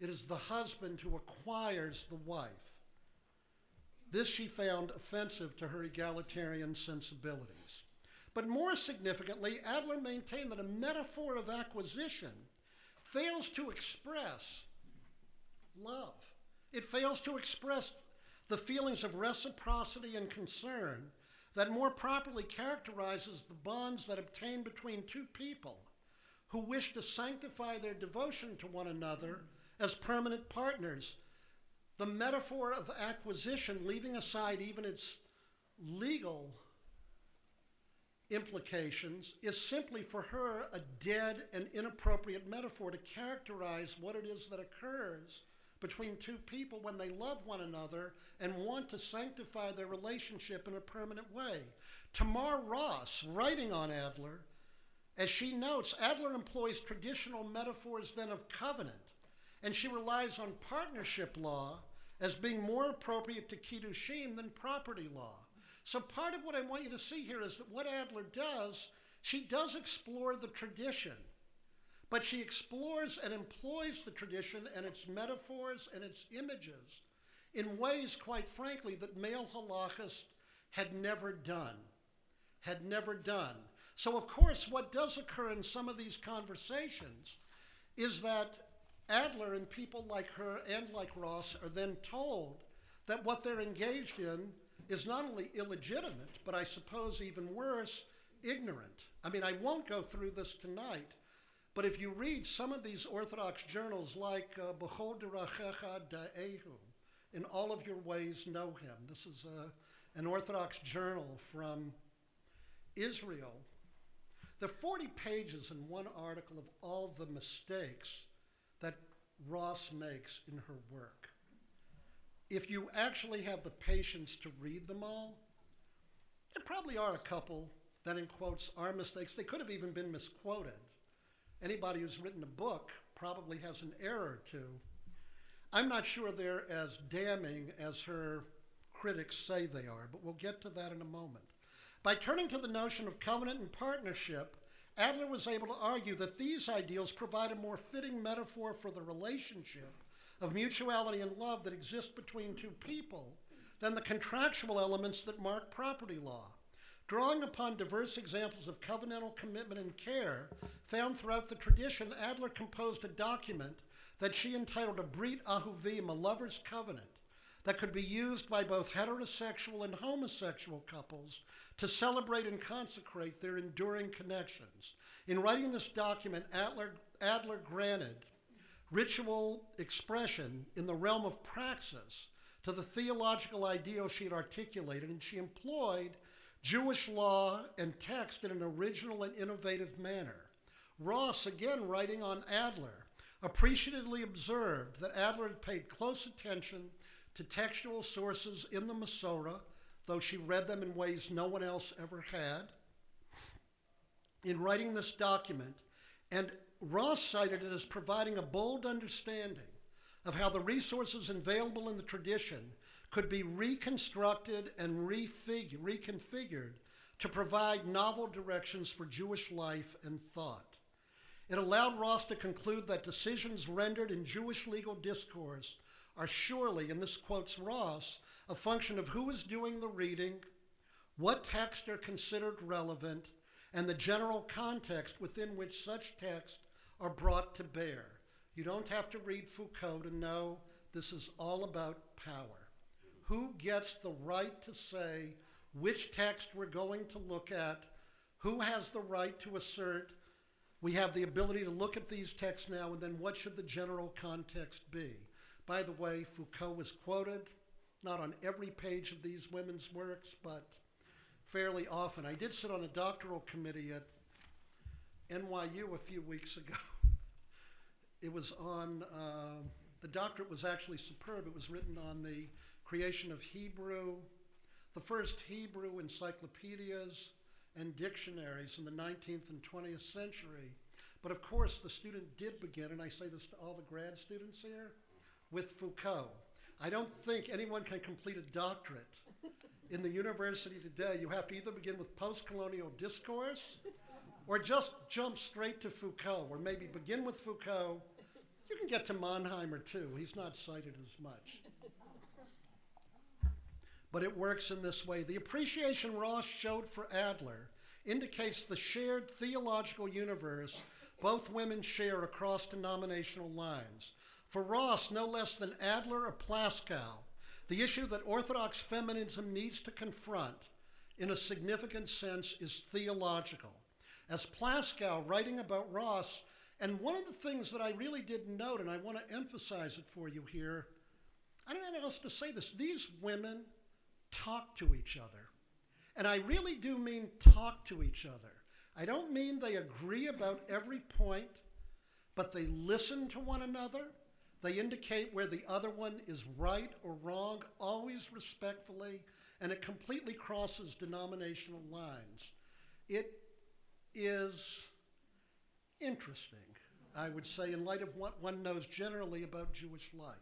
it is the husband who acquires the wife. This she found offensive to her egalitarian sensibilities. But more significantly, Adler maintained that a metaphor of acquisition fails to express love. It fails to express the feelings of reciprocity and concern that more properly characterizes the bonds that obtain between two people who wish to sanctify their devotion to one another as permanent partners. The metaphor of acquisition, leaving aside even its legal implications, is simply for her a dead and inappropriate metaphor to characterize what it is that occurs between two people when they love one another and want to sanctify their relationship in a permanent way. Tamar Ross, writing on Adler, as she notes, Adler employs traditional metaphors then of covenant and she relies on partnership law as being more appropriate to Kiddushin than property law. So part of what I want you to see here is that what Adler does, she does explore the tradition, but she explores and employs the tradition and its metaphors and its images in ways, quite frankly, that male halachists had never done. Had never done. So, of course, what does occur in some of these conversations is that Adler and people like her and like Ross are then told that what they're engaged in is not only illegitimate, but I suppose even worse, ignorant. I mean, I won't go through this tonight, but if you read some of these Orthodox journals like uh, Bechol Derachecha Da'ehu, in all of your ways know him. This is uh, an Orthodox journal from Israel. There are 40 pages in one article of all the mistakes Ross makes in her work. If you actually have the patience to read them all, there probably are a couple that, in quotes, are mistakes. They could have even been misquoted. Anybody who's written a book probably has an error or two. I'm not sure they're as damning as her critics say they are, but we'll get to that in a moment. By turning to the notion of covenant and partnership, Adler was able to argue that these ideals provide a more fitting metaphor for the relationship of mutuality and love that exists between two people than the contractual elements that mark property law. Drawing upon diverse examples of covenantal commitment and care found throughout the tradition, Adler composed a document that she entitled a Brit Ahuvim, a lover's covenant, that could be used by both heterosexual and homosexual couples to celebrate and consecrate their enduring connections. In writing this document, Adler, Adler granted ritual expression in the realm of praxis to the theological ideal she had articulated, and she employed Jewish law and text in an original and innovative manner. Ross, again writing on Adler, appreciatively observed that Adler had paid close attention to textual sources in the Masorah, though she read them in ways no one else ever had. In writing this document, and Ross cited it as providing a bold understanding of how the resources available in the tradition could be reconstructed and reconfigured to provide novel directions for Jewish life and thought. It allowed Ross to conclude that decisions rendered in Jewish legal discourse are surely, and this quotes Ross, a function of who is doing the reading, what texts are considered relevant, and the general context within which such texts are brought to bear. You don't have to read Foucault to know this is all about power. Who gets the right to say which text we're going to look at? Who has the right to assert we have the ability to look at these texts now and then what should the general context be? By the way, Foucault was quoted, not on every page of these women's works, but fairly often. I did sit on a doctoral committee at NYU a few weeks ago. It was on, uh, the doctorate was actually superb. It was written on the creation of Hebrew, the first Hebrew encyclopedias and dictionaries in the 19th and 20th century. But of course, the student did begin, and I say this to all the grad students here, with Foucault. I don't think anyone can complete a doctorate in the university today. You have to either begin with post colonial discourse or just jump straight to Foucault, or maybe begin with Foucault. You can get to Mannheimer too, he's not cited as much. But it works in this way. The appreciation Ross showed for Adler indicates the shared theological universe both women share across denominational lines. For Ross, no less than Adler or Plaskow, the issue that Orthodox feminism needs to confront in a significant sense is theological. As Plaskow, writing about Ross, and one of the things that I really didn't note, and I want to emphasize it for you here, I don't know how else to say this. These women talk to each other. And I really do mean talk to each other. I don't mean they agree about every point, but they listen to one another. They indicate where the other one is right or wrong, always respectfully, and it completely crosses denominational lines. It is interesting, I would say, in light of what one knows generally about Jewish life.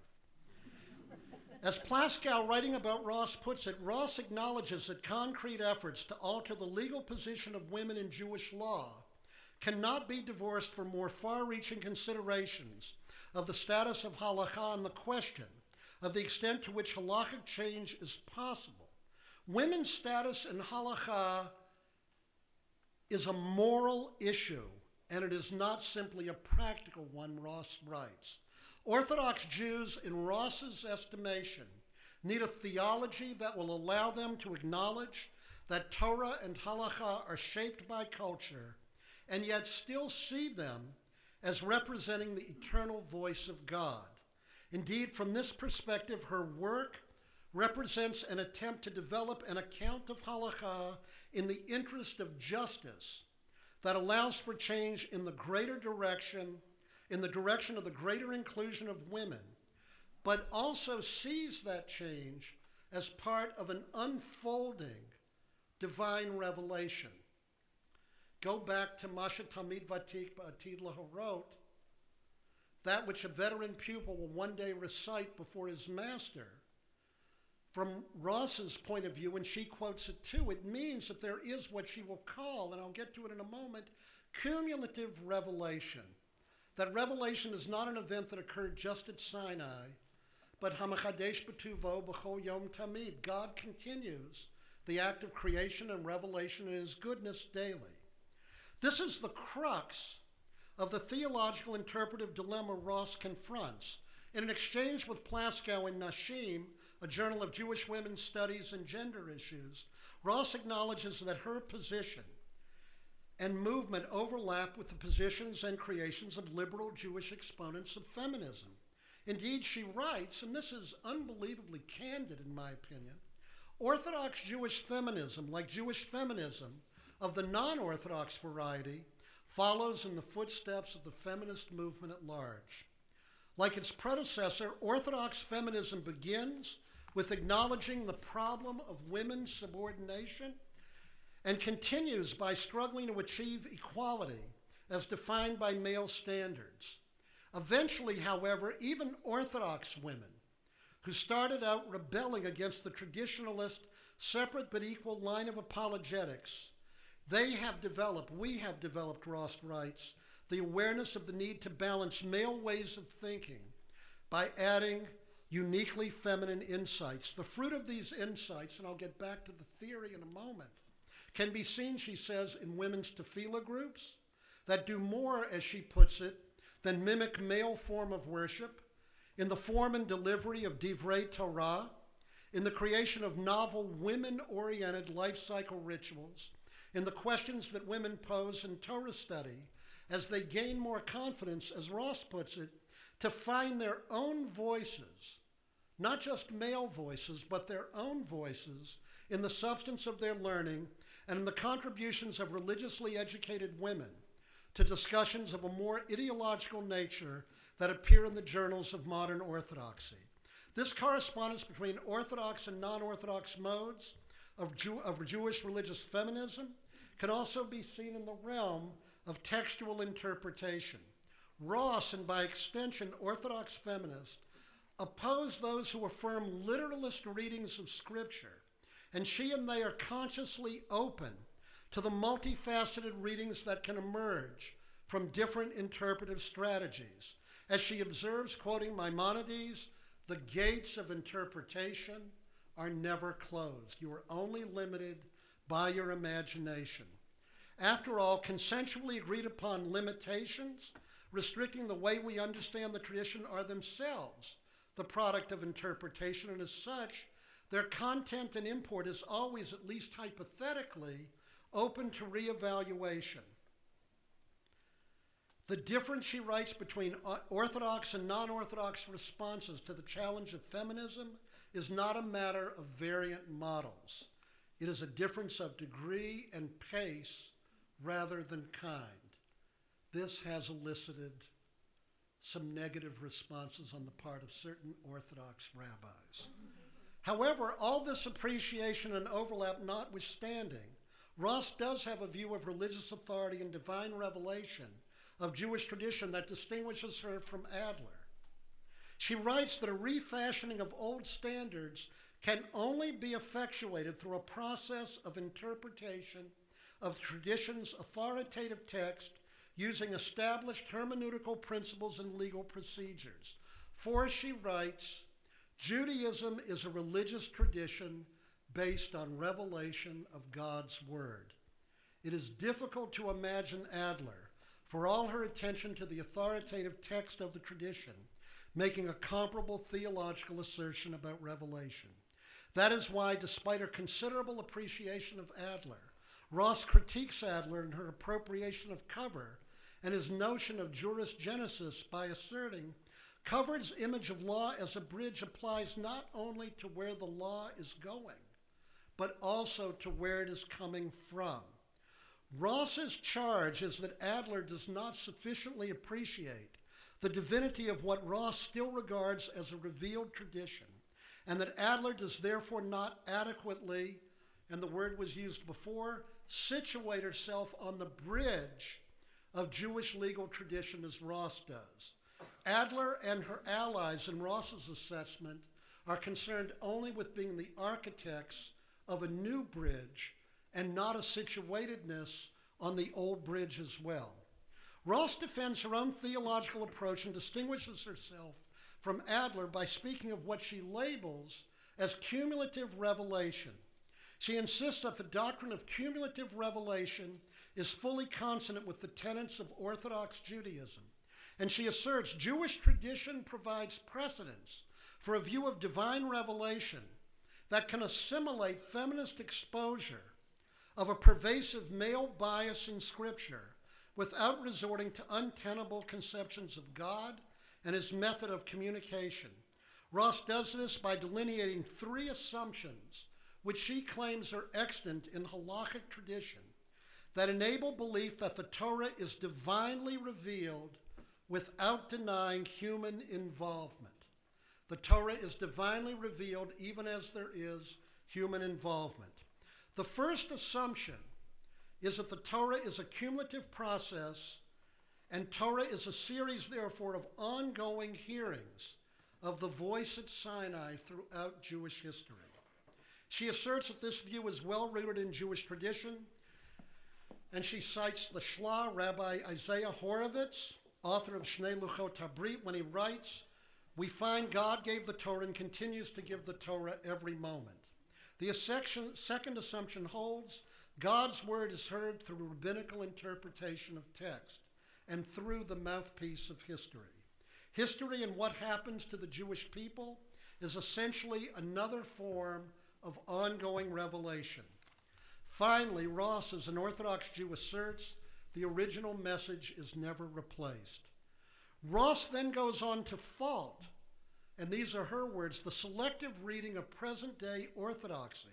As Plaskow, writing about Ross, puts it, Ross acknowledges that concrete efforts to alter the legal position of women in Jewish law cannot be divorced from more far reaching considerations of the status of halakha and the question of the extent to which halachic change is possible. Women's status in halakha is a moral issue, and it is not simply a practical one, Ross writes. Orthodox Jews, in Ross's estimation, need a theology that will allow them to acknowledge that Torah and halacha are shaped by culture and yet still see them as representing the eternal voice of God. Indeed, from this perspective, her work represents an attempt to develop an account of halacha in the interest of justice that allows for change in the greater direction in the direction of the greater inclusion of women, but also sees that change as part of an unfolding divine revelation. Go back to Masha Talmid Vatik Ba'atid Lahorot, that which a veteran pupil will one day recite before his master. From Ross's point of view, and she quotes it too, it means that there is what she will call, and I'll get to it in a moment, cumulative revelation. That revelation is not an event that occurred just at Sinai, but Hamachadesh B'tuvo B'chol Yom Tamid. God continues the act of creation and revelation in His goodness daily. This is the crux of the theological interpretive dilemma Ross confronts. In an exchange with Plaskow in Nashim, a journal of Jewish women's studies and gender issues, Ross acknowledges that her position and movement overlap with the positions and creations of liberal Jewish exponents of feminism. Indeed, she writes, and this is unbelievably candid in my opinion Orthodox Jewish feminism, like Jewish feminism of the non Orthodox variety, follows in the footsteps of the feminist movement at large. Like its predecessor, Orthodox feminism begins with acknowledging the problem of women's subordination and continues by struggling to achieve equality as defined by male standards. Eventually, however, even Orthodox women who started out rebelling against the traditionalist separate but equal line of apologetics, they have developed, we have developed, Ross writes, the awareness of the need to balance male ways of thinking by adding uniquely feminine insights. The fruit of these insights, and I'll get back to the theory in a moment, can be seen, she says, in women's tefillah groups that do more, as she puts it, than mimic male form of worship, in the form and delivery of divrei Torah, in the creation of novel women-oriented life cycle rituals, in the questions that women pose in Torah study as they gain more confidence, as Ross puts it, to find their own voices, not just male voices, but their own voices in the substance of their learning and in the contributions of religiously educated women to discussions of a more ideological nature that appear in the journals of modern orthodoxy. This correspondence between orthodox and non orthodox modes of, Jew- of Jewish religious feminism can also be seen in the realm of textual interpretation. Ross, and by extension Orthodox feminists, oppose those who affirm literalist readings of Scripture, and she and they are consciously open to the multifaceted readings that can emerge from different interpretive strategies. As she observes, quoting Maimonides, the gates of interpretation are never closed. You are only limited by your imagination. After all, consensually agreed upon limitations restricting the way we understand the tradition are themselves the product of interpretation, and as such, their content and import is always, at least hypothetically, open to reevaluation. The difference, she writes, between orthodox and non orthodox responses to the challenge of feminism is not a matter of variant models. It is a difference of degree and pace rather than kind. This has elicited some negative responses on the part of certain Orthodox rabbis. However, all this appreciation and overlap notwithstanding, Ross does have a view of religious authority and divine revelation of Jewish tradition that distinguishes her from Adler. She writes that a refashioning of old standards can only be effectuated through a process of interpretation of tradition's authoritative text using established hermeneutical principles and legal procedures. For, she writes, Judaism is a religious tradition based on revelation of God's Word. It is difficult to imagine Adler, for all her attention to the authoritative text of the tradition, making a comparable theological assertion about revelation. That is why, despite her considerable appreciation of Adler, Ross critiques Adler in her appropriation of cover and his notion of juris genesis by asserting Cover's image of law as a bridge applies not only to where the law is going, but also to where it is coming from. Ross's charge is that Adler does not sufficiently appreciate the divinity of what Ross still regards as a revealed tradition, and that Adler does therefore not adequately, and the word was used before, situate herself on the bridge of Jewish legal tradition as Ross does. Adler and her allies in Ross's assessment are concerned only with being the architects of a new bridge and not a situatedness on the old bridge as well. Ross defends her own theological approach and distinguishes herself from Adler by speaking of what she labels as cumulative revelation. She insists that the doctrine of cumulative revelation is fully consonant with the tenets of Orthodox Judaism. And she asserts Jewish tradition provides precedence for a view of divine revelation that can assimilate feminist exposure of a pervasive male bias in Scripture without resorting to untenable conceptions of God and his method of communication. Ross does this by delineating three assumptions which she claims are extant in halakhic tradition that enable belief that the Torah is divinely revealed without denying human involvement. The Torah is divinely revealed even as there is human involvement. The first assumption is that the Torah is a cumulative process And Torah is a series, therefore, of ongoing hearings of the voice at Sinai throughout Jewish history. She asserts that this view is well rooted in Jewish tradition, and she cites the Shla, Rabbi Isaiah Horovitz, author of Shnei Luchot Habrit, when he writes, We find God gave the Torah and continues to give the Torah every moment. The second assumption holds God's word is heard through rabbinical interpretation of text and through the mouthpiece of history. History and what happens to the Jewish people is essentially another form of ongoing revelation. Finally, Ross, as an Orthodox Jew, asserts the original message is never replaced. Ross then goes on to fault, and these are her words, the selective reading of present day orthodoxy,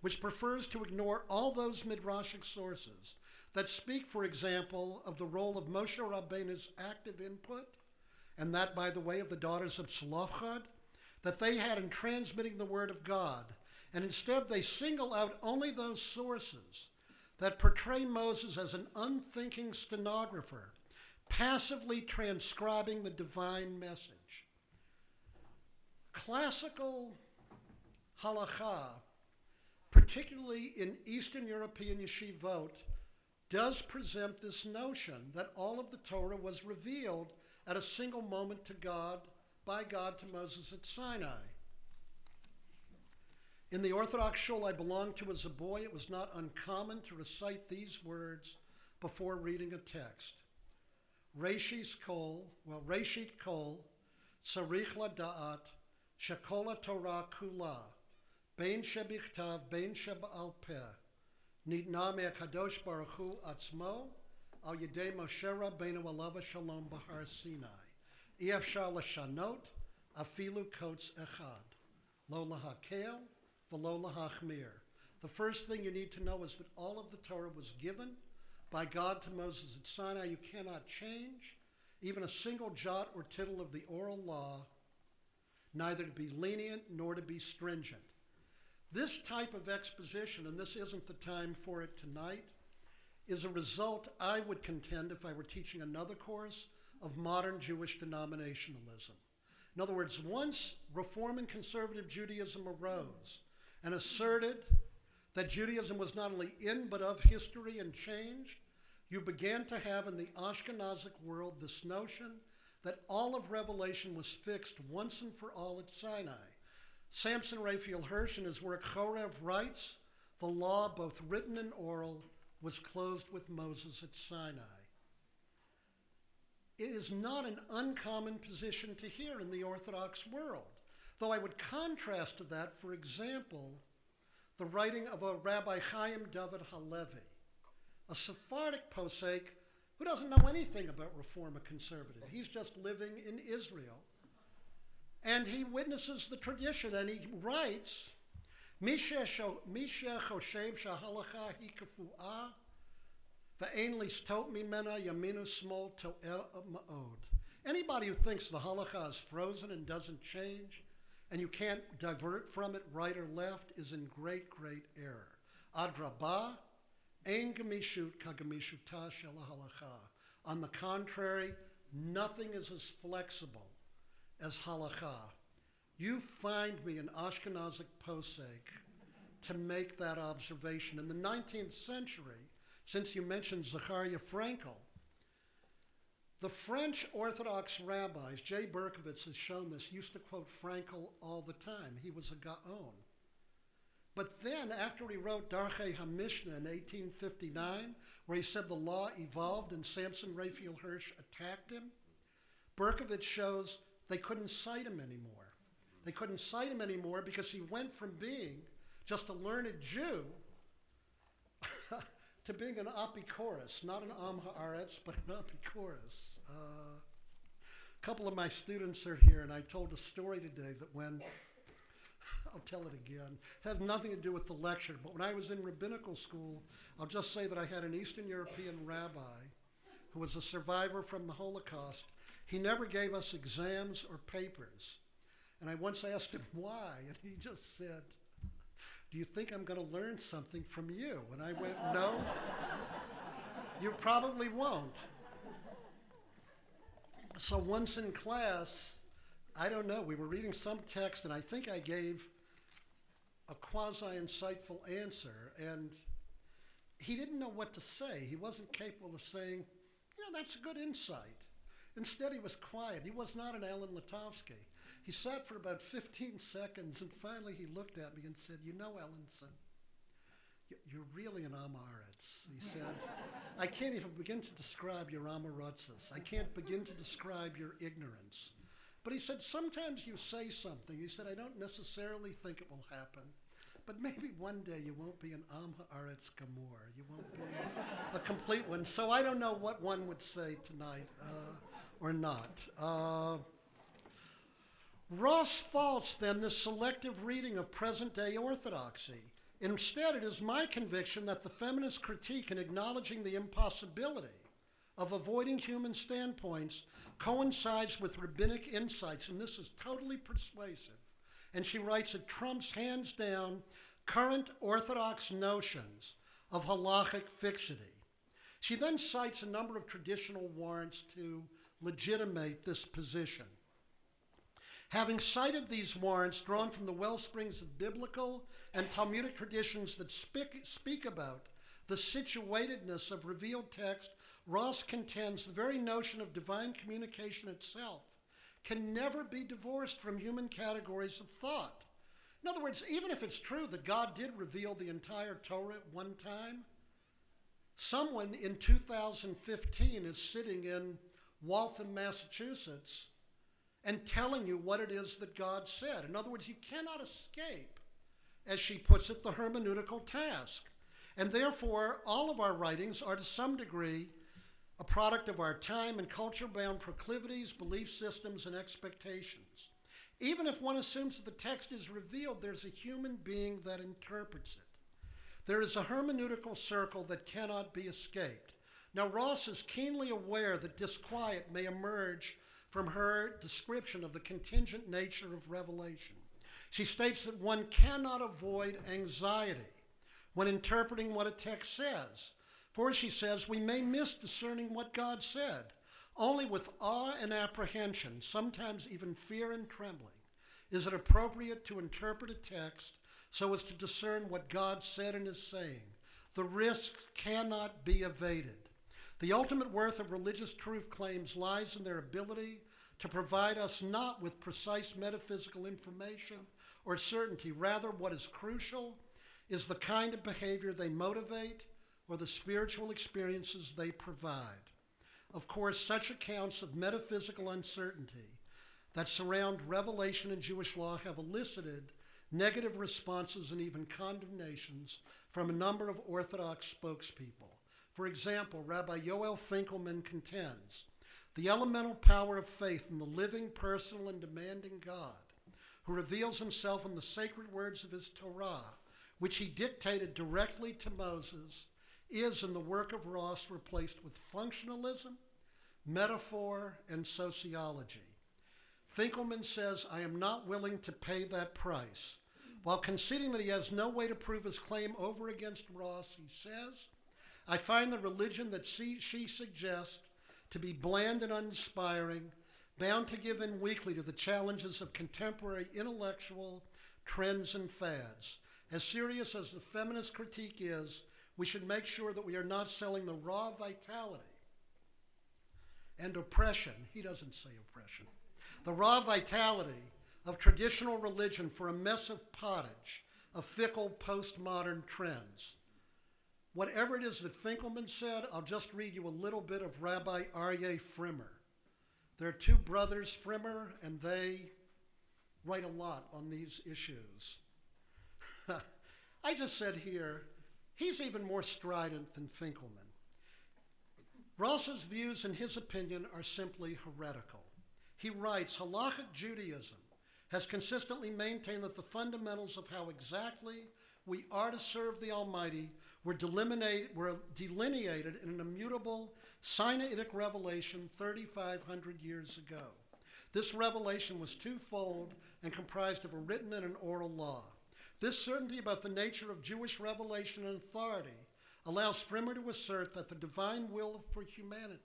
which prefers to ignore all those midrashic sources that speak, for example, of the role of Moshe Rabbeinu's active input, and that, by the way, of the daughters of Zelophehad, that they had in transmitting the word of God, and instead they single out only those sources that portray Moses as an unthinking stenographer, passively transcribing the divine message. Classical halacha, particularly in Eastern European yeshivot, does present this notion that all of the Torah was revealed at a single moment to God by God to Moses at Sinai. In the Orthodox shul I belonged to as a boy, it was not uncommon to recite these words before reading a text. Reshis kol, well, Reshit kol, tzarich da'at, shekola Torah kula, bein shebichtav, bein sheba'al peh, nitna me'akadosh baruch hu atzmo, al yedei Moshe Rabbeinu alava shalom bahar Sinai. Iyafshar l'shanot, afilu kotz echad. Lo lahakel, v'lo lahachmir. The first thing you need to know is that all of the Torah was given by God to Moses at Sinai. You cannot change even a single jot or tittle of the oral law, neither to be lenient nor to be stringent. This type of exposition, and this isn't the time for it tonight, is a result, I would contend, if I were teaching another course, of modern Jewish denominationalism. In other words, once Reform and conservative Judaism arose and asserted that Judaism was not only in but of history and changed, you began to have in the Ashkenazic world this notion that all of Revelation was fixed once and for all at Sinai. Samson Raphael Hirsch, in his work Chorev, writes the law, both written and oral, was closed with Moses at Sinai. It is not an uncommon position to hear in the Orthodox world, though I would contrast to that, for example, the writing of a Rabbi Chaim David Halevi, a Sephardic posek who doesn't know anything about Reform or conservative. He's just living in Israel. And he witnesses the tradition and he writes, Misha choshev shahalacha hi kafu'ah, ve'en listot mimena yaminu smol to'el uh, ma'od. Anybody who thinks the halacha is frozen and doesn't change, and you can't divert from it right or left, is in great, great error. Adrabah, ein gemishut kagemishuta shel. On the contrary, nothing is as flexible as halacha. You find me an Ashkenazic posek to make that observation. In the 19th century, since you mentioned Zachariah Frankel, the French Orthodox rabbis, Jay Berkovitz has shown this, used to quote Frankel all the time. He was a Gaon. But then, after he wrote Darchei HaMishnah in 1859, where he said the law evolved and Samson Raphael Hirsch attacked him, Berkovitz shows they couldn't cite him anymore. They couldn't cite him anymore because he went from being just a learned Jew to being an apikoros, not an Am Haaretz, but an apikoros. Uh, a couple of my students are here, and I told a story today that when I'll tell it again. It has nothing to do with the lecture, but when I was in rabbinical school, I'll just say that I had an Eastern European rabbi who was a survivor from the Holocaust. He never gave us exams or papers. And I once asked him why, and he just said, Do you think I'm going to learn something from you? And I went, No, you probably won't. so once in class, I don't know, we were reading some text, and I think I gave a quasi insightful answer, and he didn't know what to say. He wasn't capable of saying, you know, that's a good insight. Instead, he was quiet. He was not an Alan Lettofsky. He sat for about 15 seconds, and finally he looked at me and said, You know, Ellenson, you're really an Amaretz. He said, I can't even begin to describe your Amarotzes. I can't begin to describe your ignorance. But he said, sometimes you say something. He said, I don't necessarily think it will happen. But maybe one day you won't be an Am Haaretz Gamor. You won't be a complete one. So I don't know what one would say tonight uh, or not. Uh, Ross faults then this selective reading of present day orthodoxy. Instead, it is my conviction that the feminist critique in acknowledging the impossibility of avoiding human standpoints coincides with rabbinic insights, and this is totally persuasive. And she writes it trumps hands down current Orthodox notions of halachic fixity. She then cites a number of traditional warrants to legitimate this position. Having cited these warrants drawn from the well springs of biblical and Talmudic traditions that speak, speak about the situatedness of revealed text, Ross contends the very notion of divine communication itself can never be divorced from human categories of thought. In other words, even if it's true that God did reveal the entire Torah at one time, someone in 2015 is sitting in Waltham, Massachusetts, and telling you what it is that God said. In other words, you cannot escape, as she puts it, the hermeneutical task. And therefore, all of our writings are to some degree a product of our time and culture bound proclivities, belief systems, and expectations. Even if one assumes that the text is revealed, there's a human being that interprets it. There is a hermeneutical circle that cannot be escaped. Now, Ross is keenly aware that disquiet may emerge from her description of the contingent nature of revelation. She states that one cannot avoid anxiety when interpreting what a text says. For she says, we may miss discerning what God said. Only with awe and apprehension, sometimes even fear and trembling, is it appropriate to interpret a text so as to discern what God said and is saying. The risks cannot be evaded. The ultimate worth of religious truth claims lies in their ability to provide us not with precise metaphysical information or certainty. Rather, what is crucial is the kind of behavior they motivate or the spiritual experiences they provide. Of course, such accounts of metaphysical uncertainty that surround revelation in Jewish law have elicited negative responses and even condemnations from a number of Orthodox spokespeople. For example, Rabbi Yoel Finkelman contends the elemental power of faith in the living, personal, and demanding God, who reveals himself in the sacred words of his Torah, which he dictated directly to Moses, is in the work of Ross replaced with functionalism, metaphor, and sociology. Finkelman says, I am not willing to pay that price. While conceding that he has no way to prove his claim over against Ross, he says, I find the religion that she, she suggests to be bland and uninspiring, bound to give in weakly to the challenges of contemporary intellectual trends and fads. As serious as the feminist critique is, we should make sure that we are not selling the raw vitality and oppression. He doesn't say oppression. The raw vitality of traditional religion for a mess of pottage of fickle postmodern trends. Whatever it is that Finkelman said, I'll just read you a little bit of Rabbi Aryeh Frimer. There are two brothers, Frimer, and they write a lot on these issues. I just said here, he's even more strident than Finkelman. Ross's views, in his opinion, are simply heretical. He writes Halachic Judaism has consistently maintained that the fundamentals of how exactly we are to serve the Almighty were, were delineated in an immutable Sinaitic revelation 3,500 years ago. This revelation was twofold and comprised of a written and an oral law. This certainty about the nature of Jewish revelation and authority allows Frimer to assert that the divine will for humanity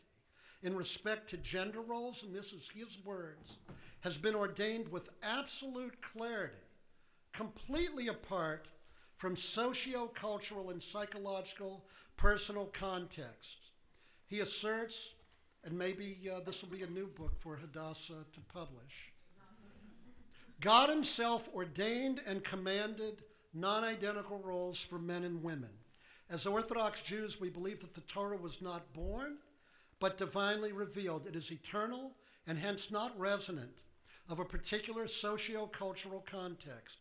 in respect to gender roles, and this is his words, has been ordained with absolute clarity, completely apart from socio-cultural and psychological personal contexts. He asserts, and maybe uh, this will be a new book for Hadassah to publish. God Himself ordained and commanded non identical roles for men and women. As Orthodox Jews, we believe that the Torah was not born, but divinely revealed. It is eternal and hence not resonant of a particular socio cultural context.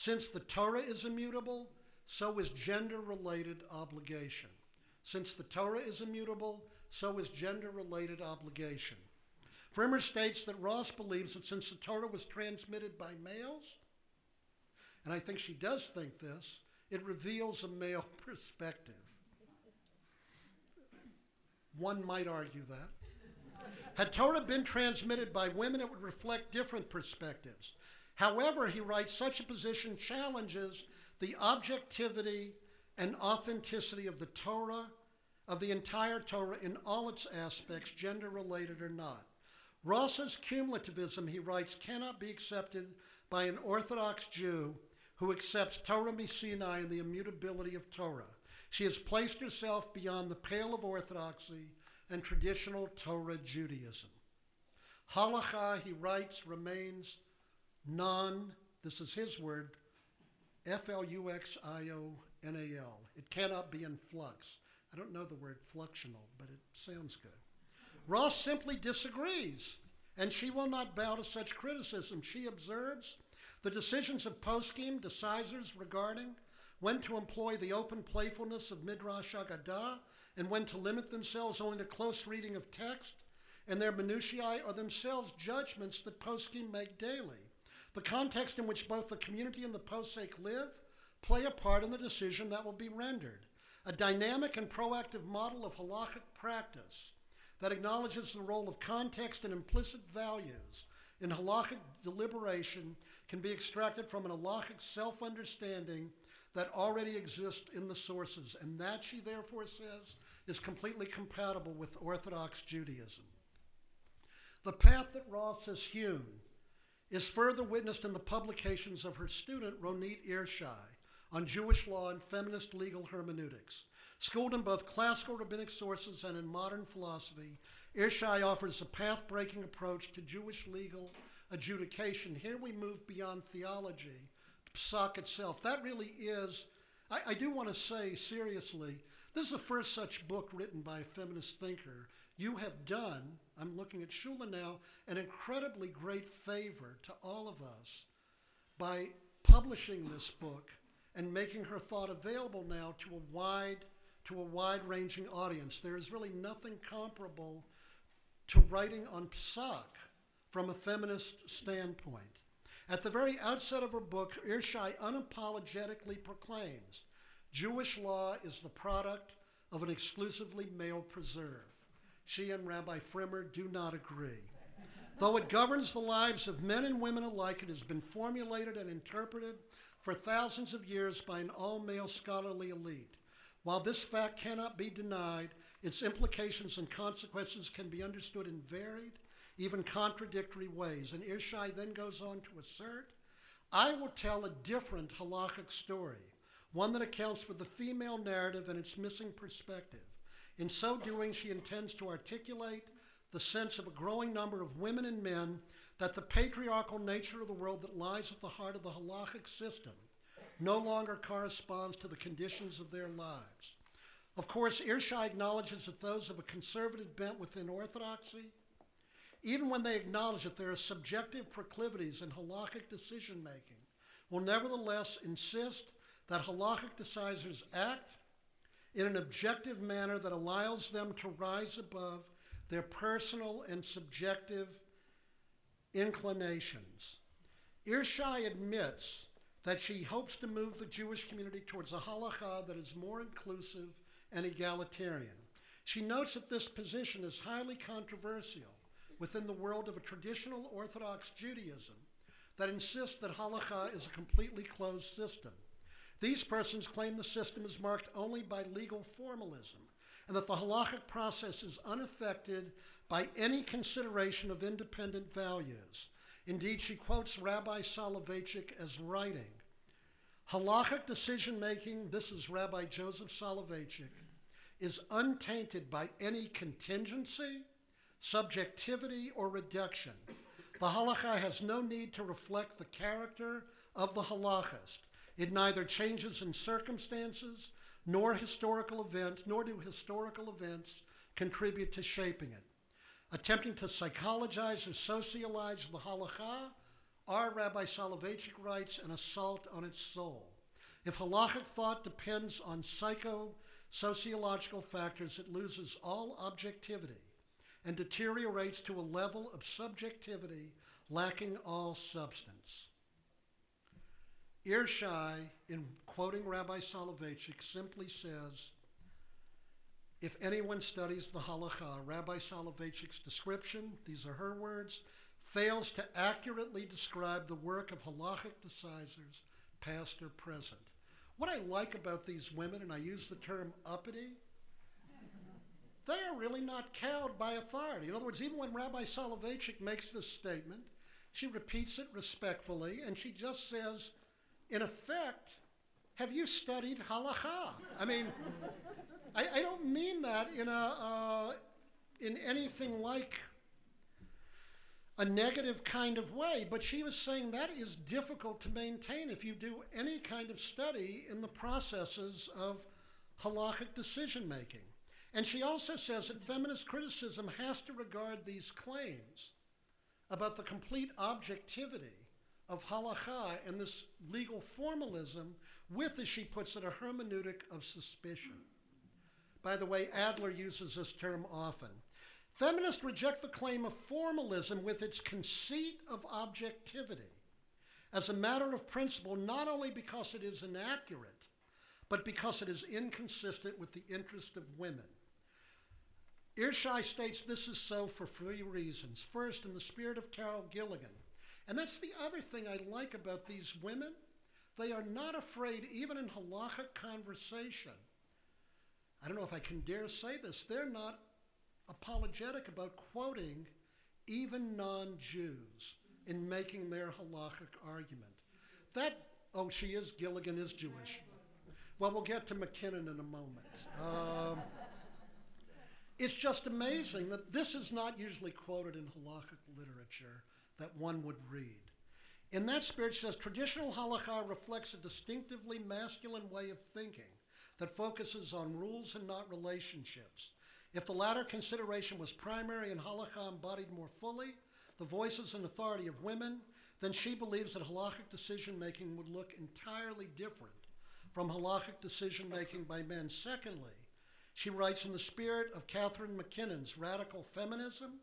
Since the Torah is immutable, so is gender related obligation. Since the Torah is immutable, so is gender related obligation. Frimer states that Ross believes that since the Torah was transmitted by males, and I think she does think this, it reveals a male perspective. One might argue that. Had Torah been transmitted by women, it would reflect different perspectives. However, he writes, such a position challenges the objectivity and authenticity of the Torah, of the entire Torah in all its aspects, gender related or not. Ross's cumulativism, he writes, cannot be accepted by an Orthodox Jew who accepts Torah Sinai and the immutability of Torah. She has placed herself beyond the pale of orthodoxy and traditional Torah Judaism. Halacha, he writes, remains non, this is his word, F L U X I O N A L. It cannot be in flux. I don't know the word fluxional, but it sounds good. Ross simply disagrees, and she will not bow to such criticism. She observes the decisions of poskim, decisors regarding when to employ the open playfulness of Midrash Agadah and when to limit themselves only to close reading of text, and their minutiae are themselves judgments that poskim make daily. The context in which both the community and the posek live play a part in the decision that will be rendered. A dynamic and proactive model of halakhic practice that acknowledges the role of context and implicit values in halakhic deliberation can be extracted from an halakhic self understanding that already exists in the sources, and that, she therefore says, is completely compatible with Orthodox Judaism. The path that Ross has hewn is further witnessed in the publications of her student, Ronit Irshai, on Jewish law and feminist legal hermeneutics. Schooled in both classical rabbinic sources and in modern philosophy, Irshai offers a path breaking approach to Jewish legal adjudication. Here we move beyond theology to Psak itself. That really is, I, I do want to say seriously, this is the first such book written by a feminist thinker. You have done, I'm looking at Shula now, an incredibly great favor to all of us by publishing this book and making her thought available now to a wide to a wide-ranging audience. There is really nothing comparable to writing on psak from a feminist standpoint. At the very outset of her book, Irshai unapologetically proclaims Jewish law is the product of an exclusively male preserve. She and Rabbi Frimer do not agree. Though it governs the lives of men and women alike, it has been formulated and interpreted for thousands of years by an all male scholarly elite. While this fact cannot be denied, its implications and consequences can be understood in varied, even contradictory ways. And Irshai then goes on to assert I will tell a different halachic story, one that accounts for the female narrative and its missing perspective. In so doing, she intends to articulate the sense of a growing number of women and men that the patriarchal nature of the world that lies at the heart of the halachic system no longer corresponds to the conditions of their lives. Of course, Irshai acknowledges that those of a conservative bent within orthodoxy, even when they acknowledge that there are subjective proclivities in halachic decision making, will nevertheless insist that halachic decisors act in an objective manner that allows them to rise above their personal and subjective inclinations. Irshai admits that she hopes to move the Jewish community towards a halacha that is more inclusive and egalitarian. She notes that this position is highly controversial within the world of a traditional Orthodox Judaism that insists that halacha is a completely closed system. These persons claim the system is marked only by legal formalism and that the halachic process is unaffected by any consideration of independent values. Indeed, she quotes Rabbi Soloveitchik as writing Halachic decision making, this is Rabbi Joseph Soloveitchik, is untainted by any contingency, subjectivity, or reduction. The halacha has no need to reflect the character of the halachist. It neither changes in circumstances nor historical events, nor do historical events contribute to shaping it. Attempting to psychologize or socialize the halacha our Rabbi Soloveitchik writes, an assault on its soul. If halachic thought depends on psycho-sociological factors, it loses all objectivity and deteriorates to a level of subjectivity lacking all substance. Irshai, in quoting Rabbi Soloveitchik, simply says, if anyone studies the halacha, Rabbi Soloveitchik's description, these are her words, fails to accurately describe the work of halachic decisors, past or present. What I like about these women, and I use the term uppity, they are really not cowed by authority. In other words, even when Rabbi Soloveitchik makes this statement, she repeats it respectfully, and she just says, in effect, have you studied halacha? I mean, I, I, don't mean that in a uh, in anything like a negative kind of way, but she was saying that is difficult to maintain if you do any kind of study in the processes of halachic decision making. And she also says that feminist criticism has to regard these claims about the complete objectivity of halacha and this legal formalism with, as she puts it, a hermeneutic of suspicion. By the way, Adler uses this term often. Feminists reject the claim of formalism with its conceit of objectivity as a matter of principle, not only because it is inaccurate, but because it is inconsistent with the interest of women. Irshai states this is so for three reasons. First, in the spirit of Carol Gilligan. And that's the other thing I like about these women. They are not afraid, even in halachic conversation. I don't know if I can dare say this, they're not apologetic about quoting even non Jews in making their halachic argument. That, oh, she is, Gilligan is Jewish. Well, we'll get to MacKinnon in a moment. Um, it's just amazing that this is not usually quoted in halachic literature that one would read. In that spirit, she says traditional halakha reflects a distinctively masculine way of thinking that focuses on rules and not relationships. If the latter consideration was primary and halakha embodied more fully the voices and authority of women, then she believes that halachic decision making would look entirely different from halachic decision making by men. Secondly, she writes in the spirit of Catharine MacKinnon's radical feminism,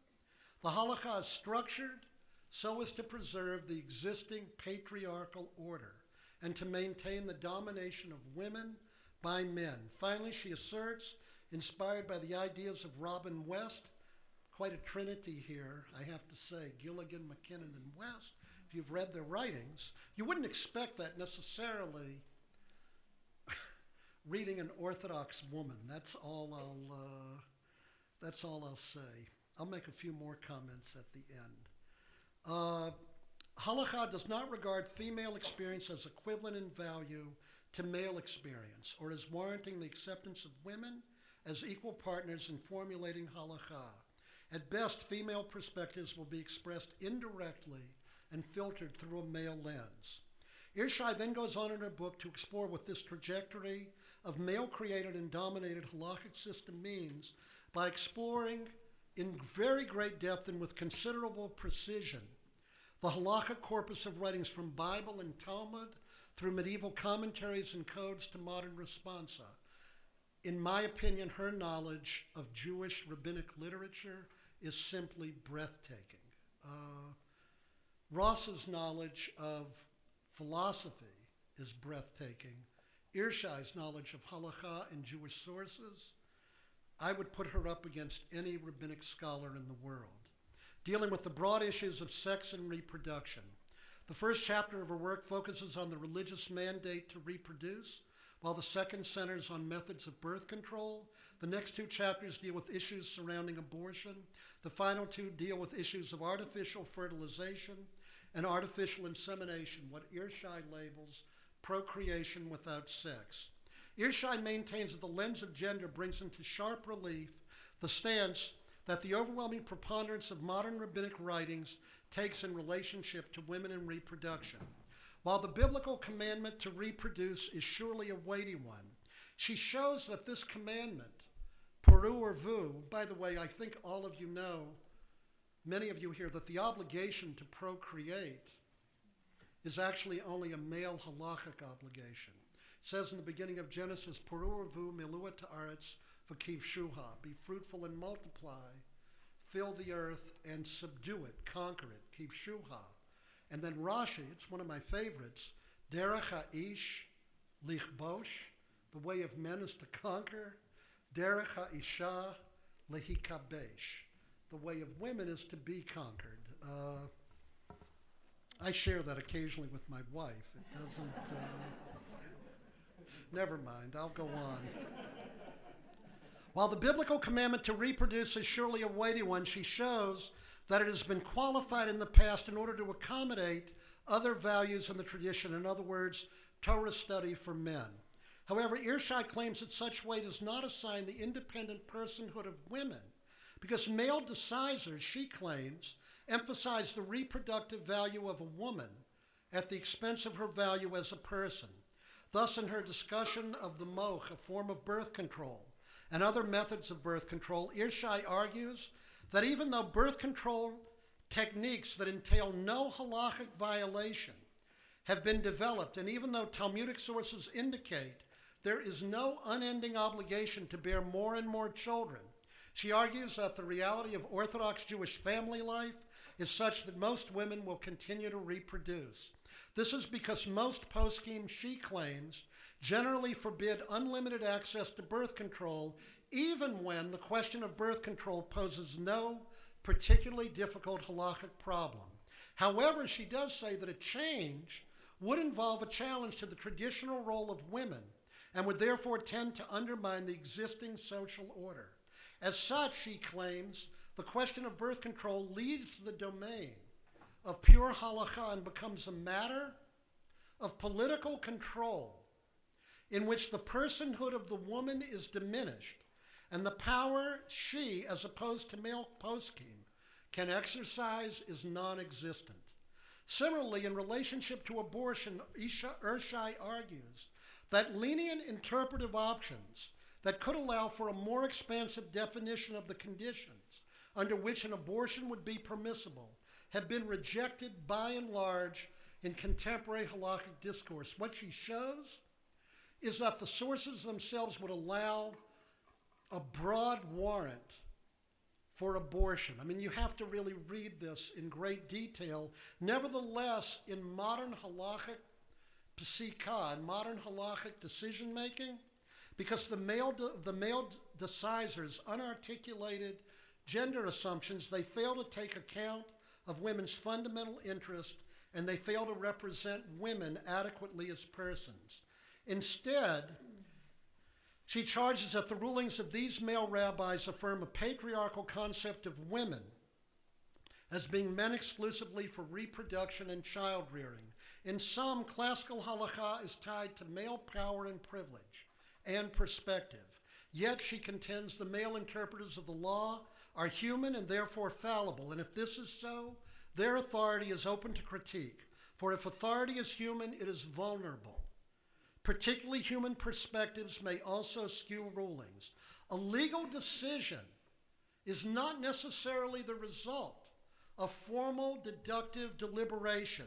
the halakha is structured so as to preserve the existing patriarchal order and to maintain the domination of women by men. Finally, she asserts inspired by the ideas of Robin West. Quite a trinity here, I have to say Gilligan, MacKinnon, and West. If you've read their writings, you wouldn't expect that necessarily reading an Orthodox woman. That's all I'll, uh, that's all I'll say. I'll make a few more comments at the end. Uh, Halakha does not regard female experience as equivalent in value to male experience or as warranting the acceptance of women as equal partners in formulating halakha. At best, female perspectives will be expressed indirectly and filtered through a male lens. Irshai then goes on in her book to explore what this trajectory of male created and dominated halakhic system means by exploring in very great depth and with considerable precision the halakhic corpus of writings from Bible and Talmud through medieval commentaries and codes to modern responsa in my opinion, her knowledge of Jewish rabbinic literature is simply breathtaking. Uh, Ross's knowledge of philosophy is breathtaking. Irshai's knowledge of halacha and Jewish sources, I would put her up against any rabbinic scholar in the world. Dealing with the broad issues of sex and reproduction. The first chapter of her work focuses on the religious mandate to reproduce while the second centers on methods of birth control. The next two chapters deal with issues surrounding abortion. The final two deal with issues of artificial fertilization and artificial insemination, what Irshai labels procreation without sex. Irshai maintains that the lens of gender brings into sharp relief the stance that the overwhelming preponderance of modern rabbinic writings takes in relationship to women and reproduction. While the biblical commandment to reproduce is surely a weighty one, she shows that this commandment, Peru or Vu, by the way, I think all of you know, many of you here, that the obligation to procreate is actually only a male halachic obligation. It says in the beginning of Genesis, Peru or Vu miluat ta'aretz v'kiv shuha, be fruitful and multiply, fill the earth and subdue it, conquer it, keep shuha. And then Rashi, it's one of my favorites, derech ha'ish lichbosh, the way of men is to conquer, derech ha'isha lehikabesh, the way of women is to be conquered. Uh, I share that occasionally with my wife. It doesn't. Uh, never mind, I'll go on. While the biblical commandment to reproduce is surely a weighty one, she shows that it has been qualified in the past in order to accommodate other values in the tradition, in other words, Torah study for men. However, Irshai claims that such weight does not assign the independent personhood of women, because male decisors, she claims, emphasize the reproductive value of a woman at the expense of her value as a person. Thus, in her discussion of the moch, a form of birth control, and other methods of birth control, Irshai argues that even though birth control techniques that entail no halachic violation have been developed, and even though Talmudic sources indicate there is no unending obligation to bear more and more children, she argues that the reality of Orthodox Jewish family life is such that most women will continue to reproduce. This is because most poskim, she claims, generally forbid unlimited access to birth control, even when the question of birth control poses no particularly difficult halachic problem. However, she does say that a change would involve a challenge to the traditional role of women and would therefore tend to undermine the existing social order. As such, she claims, the question of birth control leaves the domain of pure halakha and becomes a matter of political control in which the personhood of the woman is diminished and the power she, as opposed to male poskim, can exercise is non existent. Similarly, in relationship to abortion, Irshai argues that lenient interpretive options that could allow for a more expansive definition of the conditions under which an abortion would be permissible have been rejected by and large in contemporary halakhic discourse. What she shows is that the sources themselves would allow a broad warrant for abortion. I mean, you have to really read this in great detail. Nevertheless, in modern halachic psikah, in modern halachic decision making, because the male, the male decisors unarticulated gender assumptions, they fail to take account of women's fundamental interest and they fail to represent women adequately as persons. Instead, she charges that the rulings of these male rabbis affirm a patriarchal concept of women as being men exclusively for reproduction and child rearing. In some, classical halakha is tied to male power and privilege and perspective. Yet she contends the male interpreters of the law are human and therefore fallible. And if this is so, their authority is open to critique. For if authority is human, it is vulnerable. Particularly human perspectives may also skew rulings. A legal decision is not necessarily the result of formal deductive deliberation.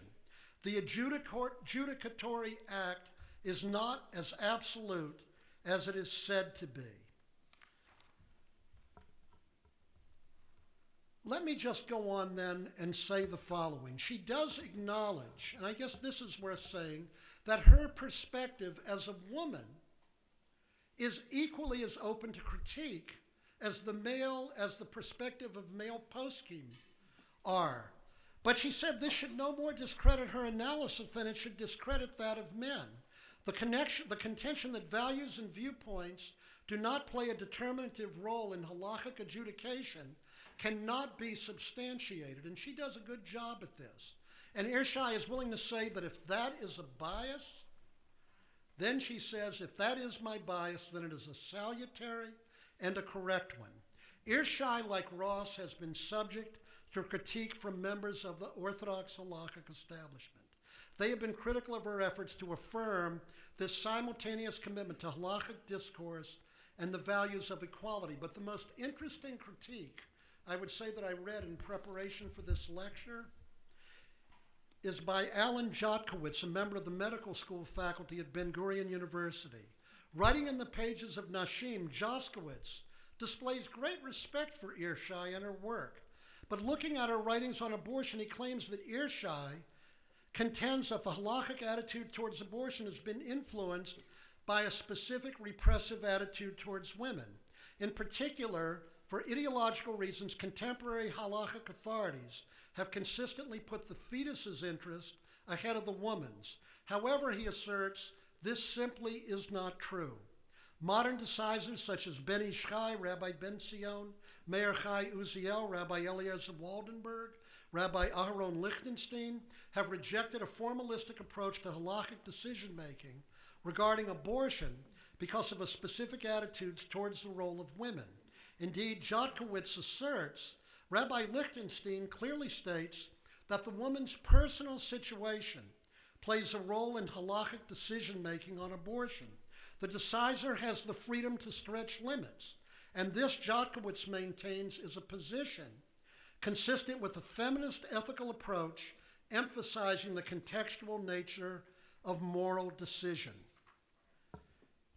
The adjudicatory act is not as absolute as it is said to be. Let me just go on then and say the following. She does acknowledge, and I guess this is worth saying, that her perspective as a woman is equally as open to critique as the male, as the perspective of male poskim are. But she said this should no more discredit her analysis than it should discredit that of men. The connection, the contention that values and viewpoints do not play a determinative role in halachic adjudication cannot be substantiated, and she does a good job at this. And Irshai is willing to say that if that is a bias, then she says, if that is my bias, then it is a salutary and a correct one. Irshai, like Ross, has been subject to critique from members of the Orthodox halachic establishment. They have been critical of her efforts to affirm this simultaneous commitment to halachic discourse and the values of equality. But the most interesting critique I would say that I read in preparation for this lecture is by Alan Jotkowitz, a member of the medical school faculty at Ben Gurion University. Writing in the pages of Nashim, Jotkowitz displays great respect for Irshai and her work. But looking at her writings on abortion, he claims that Irshai contends that the halachic attitude towards abortion has been influenced by a specific repressive attitude towards women. In particular, for ideological reasons, contemporary halachic authorities have consistently put the fetus's interest ahead of the woman's. However, he asserts this simply is not true. Modern decisors such as Ben Ish Chai, Rabbi Ben Zion, Meir Chai Uziel, Rabbi Eliezer Waldenberg, Rabbi Aharon Lichtenstein have rejected a formalistic approach to halachic decision making regarding abortion because of a specific attitudes towards the role of women. Indeed, Jotkowitz asserts Rabbi Lichtenstein clearly states that the woman's personal situation plays a role in halachic decision making on abortion. The decisor has the freedom to stretch limits, and this Jotkowitz maintains is a position consistent with a feminist ethical approach emphasizing the contextual nature of moral decision.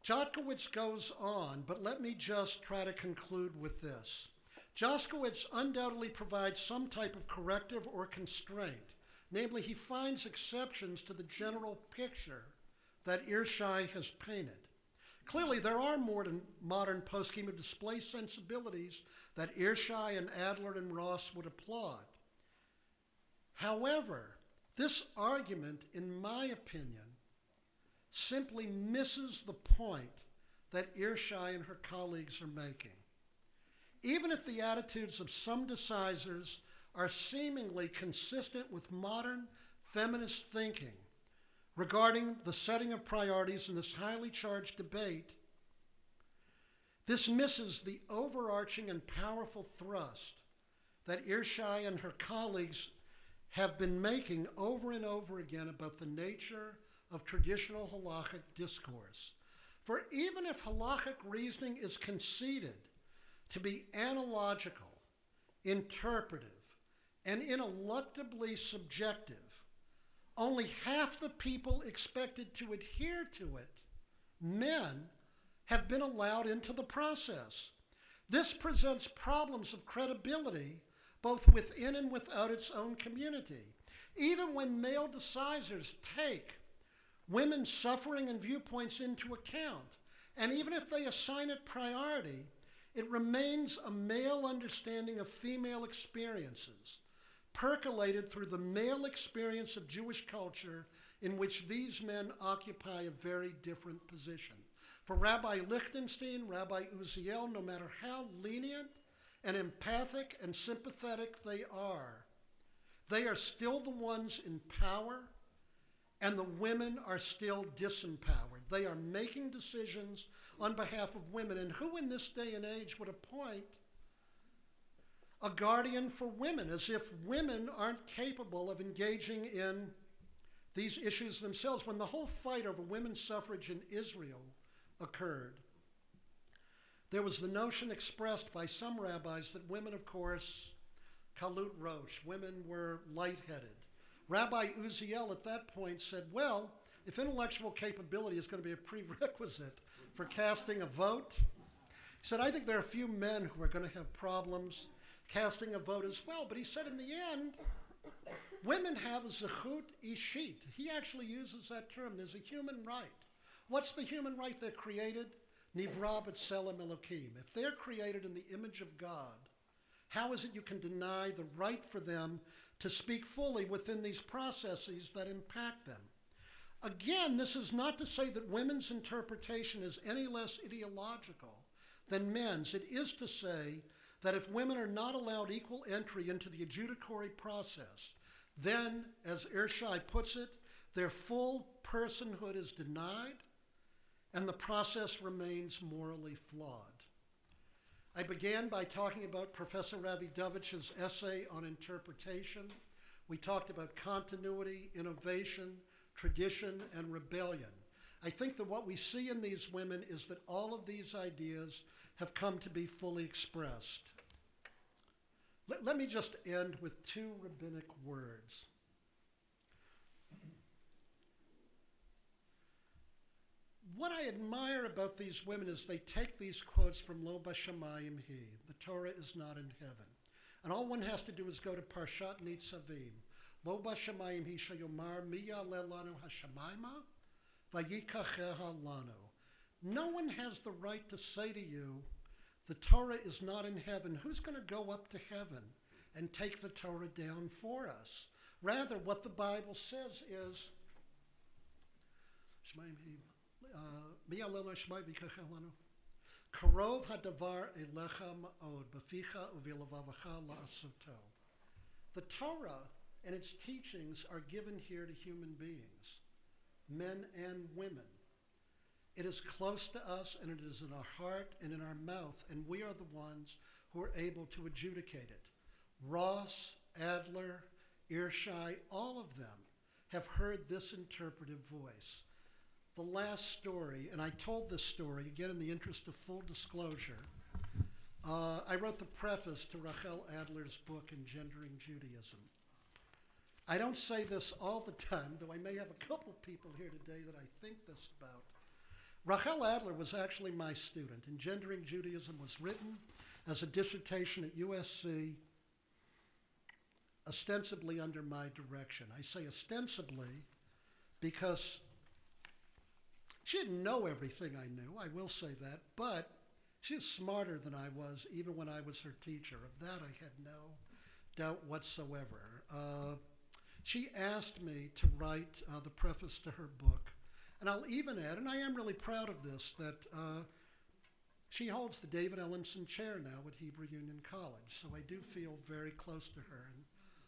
Jotkowitz goes on, but let me just try to conclude with this. Jotkowitz undoubtedly provides some type of corrective or constraint. Namely, he finds exceptions to the general picture that Irshai has painted. Clearly, there are modern, modern post-schema display sensibilities that Irshai and Adler and Ross would applaud. However, this argument, in my opinion, simply misses the point that Irshai and her colleagues are making. Even if the attitudes of some decisors are seemingly consistent with modern feminist thinking regarding the setting of priorities in this highly charged debate, this misses the overarching and powerful thrust that Irshai and her colleagues have been making over and over again about the nature of traditional halachic discourse. For even if halachic reasoning is conceded to be analogical, interpretive, and ineluctably subjective, only half the people expected to adhere to it, men, have been allowed into the process. This presents problems of credibility both within and without its own community. Even when male decisors take women's suffering and viewpoints into account, and even if they assign it priority, it remains a male understanding of female experiences, percolated through the male experience of Jewish culture in which these men occupy a very different position. For Rabbi Lichtenstein, Rabbi Uziel, no matter how lenient and empathic and sympathetic they are, they are still the ones in power, and the women are still disempowered. They are making decisions on behalf of women. And who in this day and age would appoint a guardian for women as if women aren't capable of engaging in these issues themselves? When the whole fight over women's suffrage in Israel occurred, there was the notion expressed by some rabbis that women, of course, kalut rosh, women were lightheaded. Rabbi Uziel at that point said, well, if intellectual capability is going to be a prerequisite for casting a vote, he said, I think there are a few men who are going to have problems casting a vote as well. But he said, in the end, women have a zechut ishit. He actually uses that term. There's a human right. What's the human right they're created? Nivra b'tselem Elokim. If they're created in the image of God, how is it you can deny the right for them to speak fully within these processes that impact them? Again, this is not to say that women's interpretation is any less ideological than men's. It is to say that if women are not allowed equal entry into the adjudicatory process, then, as Irshai puts it, their full personhood is denied and the process remains morally flawed. I began by talking about Professor Rawidowicz's essay on interpretation. We talked about continuity, innovation, tradition, and rebellion. I think that what we see in these women is that all of these ideas have come to be fully expressed. Let, let me just end with two rabbinic words. What I admire about these women is they take these quotes from Lo Bashamayim He, the Torah is not in heaven. And all one has to do is go to Parshat Nitzavim. Lo Bashamayim He Shayomar Miyaleh Lanu Hashamayma Vayikacheha Lanu. No one has the right to say to you, the Torah is not in heaven. Who's going to go up to heaven and take the Torah down for us? Rather, what the Bible says is, Uh, Karov hadavar elecha ma'od b'ficha la'asuto. The Torah and its teachings are given here to human beings, men and women. It is close to us and it is in our heart and in our mouth, and we are the ones who are able to adjudicate it. Ross, Adler, Irshai, all of them have heard this interpretive voice. The last story, and I told this story, again in the interest of full disclosure, uh, I wrote the preface to Rachel Adler's book, Engendering Judaism. I don't say this all the time, though I may have a couple people here today that I think this about. Rachel Adler was actually my student. Engendering Judaism was written as a dissertation at USC, ostensibly under my direction. I say ostensibly because she didn't know everything I knew, I will say that, but she's smarter than I was even when I was her teacher. Of that, I had no doubt whatsoever. Uh, she asked me to write uh, the preface to her book. And I'll even add, and I am really proud of this, that uh, she holds the David Ellenson Chair now at Hebrew Union College. So I do feel very close to her in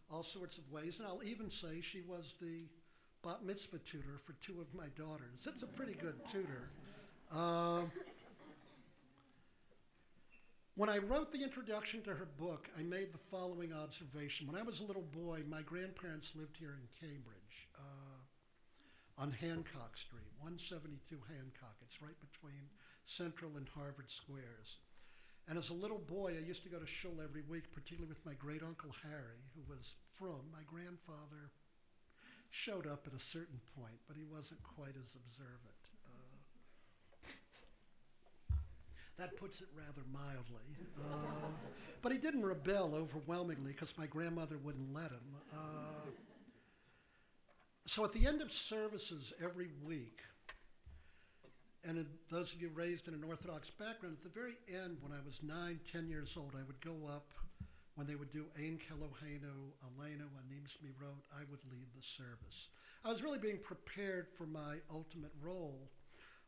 all sorts of ways. And I'll even say she was the bat mitzvah tutor for two of my daughters. It's a pretty good tutor. Uh, when I wrote the introduction to her book, I made the following observation. When I was a little boy, my grandparents lived here in Cambridge. Uh, on Hancock Street, 172 Hancock. It's right between Central and Harvard Squares. And as a little boy, I used to go to shul every week, particularly with my great uncle Harry, who was from my grandfather. Showed up at a certain point, but he wasn't quite as observant. Uh, that puts it rather mildly. Uh, but he didn't rebel overwhelmingly because my grandmother wouldn't let him. Uh, so at the end of services every week, and those of you raised in an Orthodox background, at the very end, when I was nine, ten years old, I would go up when they would do Ein Keloheinu, Aleinu, Anim Smirot, I would lead the service. I was really being prepared for my ultimate role,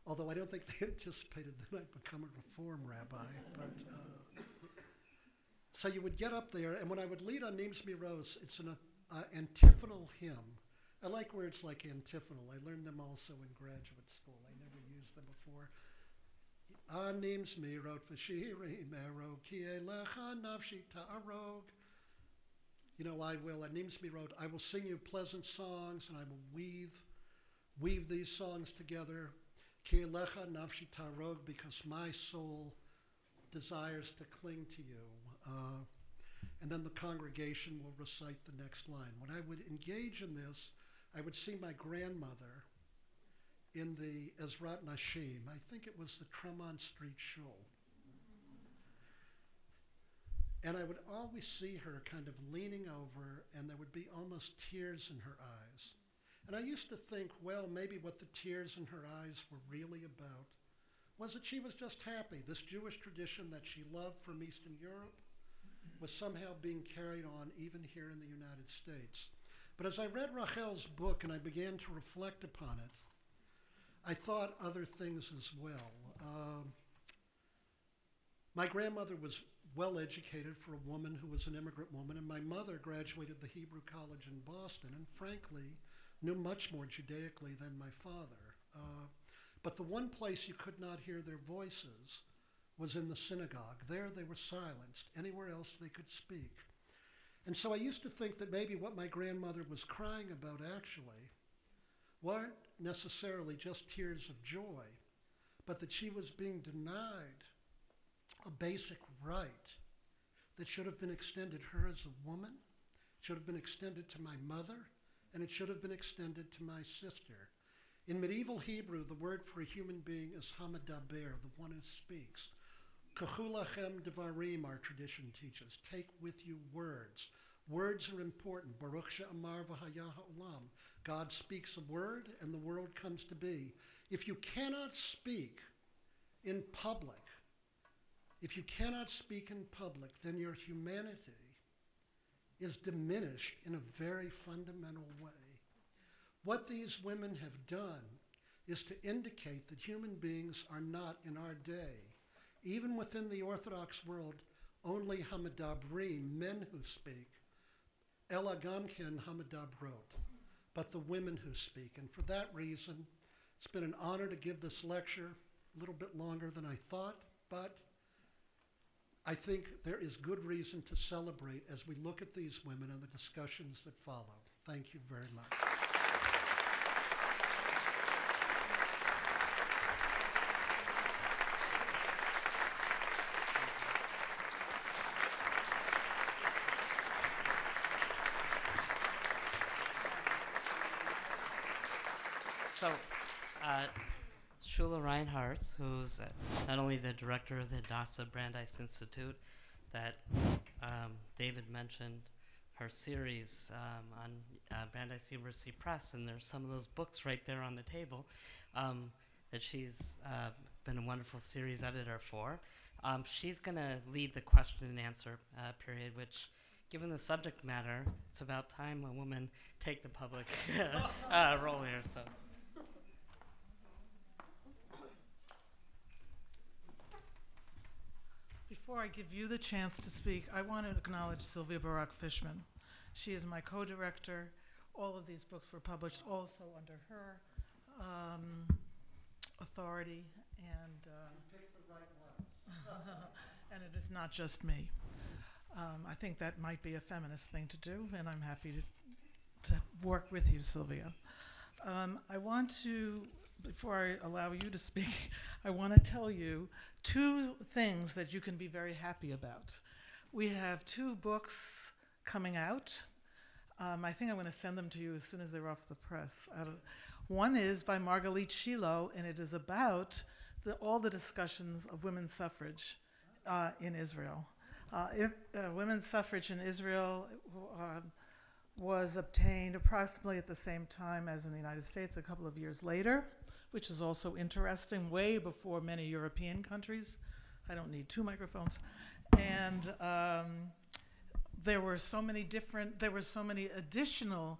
although I don't think they anticipated that I'd become a reform rabbi. But uh, so you would get up there, and when I would lead Anim Smirot, it's an uh, antiphonal hymn I like words like antiphonal. I learned them also in graduate school. I never used them before. Anim smirot v'shiri merog ki elecha nafshi ta'arog. You know, I will, anim smirot, I will sing you pleasant songs and I will weave, weave these songs together. Ki elecha nafshi ta'arog, because my soul desires to cling to you. Uh, and then the congregation will recite the next line. When I would engage in this, I would see my grandmother in the Ezrat Nashim. I think it was the Tremont Street Shul. And I would always see her kind of leaning over, and there would be almost tears in her eyes. And I used to think, well, maybe what the tears in her eyes were really about was that she was just happy. This Jewish tradition that she loved from Eastern Europe was somehow being carried on even here in the United States. But as I read Rachel's book and I began to reflect upon it, I thought other things as well. Um, my grandmother was well educated for a woman who was an immigrant woman, and my mother graduated the Hebrew College in Boston, and frankly, knew much more Judaically than my father. Uh, but the one place you could not hear their voices was in the synagogue. There they were silenced. Anywhere else they could speak. And so I used to think that maybe what my grandmother was crying about actually weren't necessarily just tears of joy, but that she was being denied a basic right that should have been extended her as a woman, should have been extended to my mother, and it should have been extended to my sister. In medieval Hebrew, the word for a human being is hamadaber, the one who speaks. Kahulachem devarim, our tradition teaches. Take with you words. Words are important. Baruch she'amar v'haya ha'olam. God speaks a word and the world comes to be. If you cannot speak in public, if you cannot speak in public, then your humanity is diminished in a very fundamental way. What these women have done is to indicate that human beings are not in our day, even within the Orthodox world, only Hamadabri, men who speak, Ela Gamkin Hamadabrot, but the women who speak. And for that reason, it's been an honor to give this lecture a little bit longer than I thought, but I think there is good reason to celebrate as we look at these women and the discussions that follow. Thank you very much. So, uh, Shula Reinharz, who's uh, not only the director of the Hadassah Brandeis Institute, that um, David mentioned, her series um, on uh, Brandeis University Press, and there's some of those books right there on the table um, that she's uh, been a wonderful series editor for. Um, she's going to lead the question and answer uh, period, which, given the subject matter, it's about time a woman take the public uh, role here. So. Before I give you the chance to speak, I want to acknowledge Sylvia Barak Fishman. She is my co director. All of these books were published also under her um, authority, and, uh, and it is not just me. Um, I think that might be a feminist thing to do, and I'm happy to, to work with you, Sylvia. Um, I want to before I allow you to speak, I want to tell you two things that you can be very happy about. We have two books coming out. Um, I think I'm going to send them to you as soon as they're off the press. one is by Margalit Shilo, and it is about the, all the discussions of women's suffrage uh, in Israel. Uh, if, uh, women's suffrage in Israel uh, was obtained approximately at the same time as in the United States, a couple of years later which is also interesting, way before many European countries. I don't need two microphones. And um, there were so many different, there were so many additional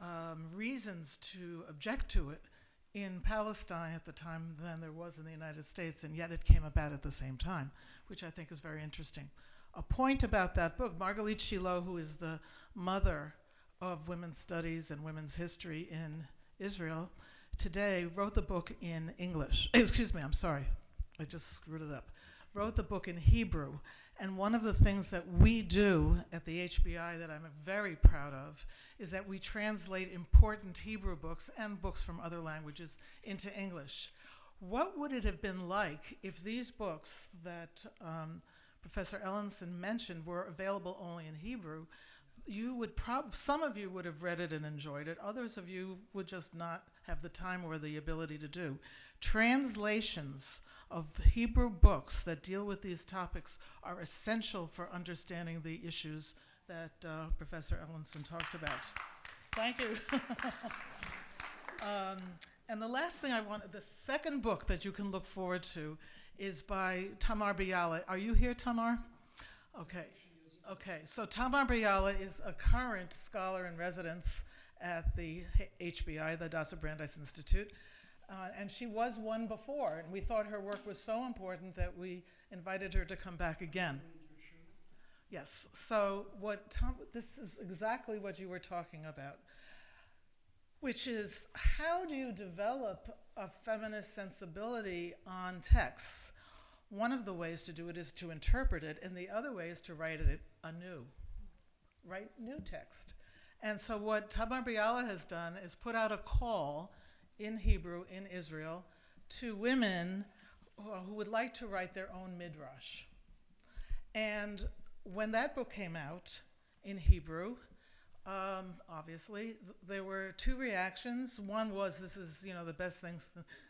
um, reasons to object to it in Palestine at the time than there was in the United States, and yet it came about at the same time, which I think is very interesting. A point about that book, Margalit Shilo, who is the mother of women's studies and women's history in Israel, today wrote the book in English. Excuse me, I'm sorry. I just screwed it up. Wrote the book in Hebrew. And one of the things that we do at the HBI that I'm very proud of is that we translate important Hebrew books and books from other languages into English. What would it have been like if these books that um, Professor Ellenson mentioned were available only in Hebrew? You would prob some of you would have read it and enjoyed it. Others of you would just not have the time or the ability to do. Translations of Hebrew books that deal with these topics are essential for understanding the issues that uh, Professor Ellenson talked about. Thank you. um, and the last thing I want, the second book that you can look forward to is by Tamar Biala. Are you here, Tamar? Okay. Okay, so Tamar Biala is a current scholar in residence at the HBI, the Hadassah Brandeis Institute, uh, and she was one before, and we thought her work was so important that we invited her to come back again. Yes, so what Tom, this is exactly what you were talking about, which is how do you develop a feminist sensibility on texts? One of the ways to do it is to interpret it, and the other way is to write it anew, write new text. And so, what Tamar Biala has done is put out a call in Hebrew in Israel to women who would like to write their own midrash. And when that book came out in Hebrew, um, obviously, th- there were two reactions. One was, "This is, you know, the best thing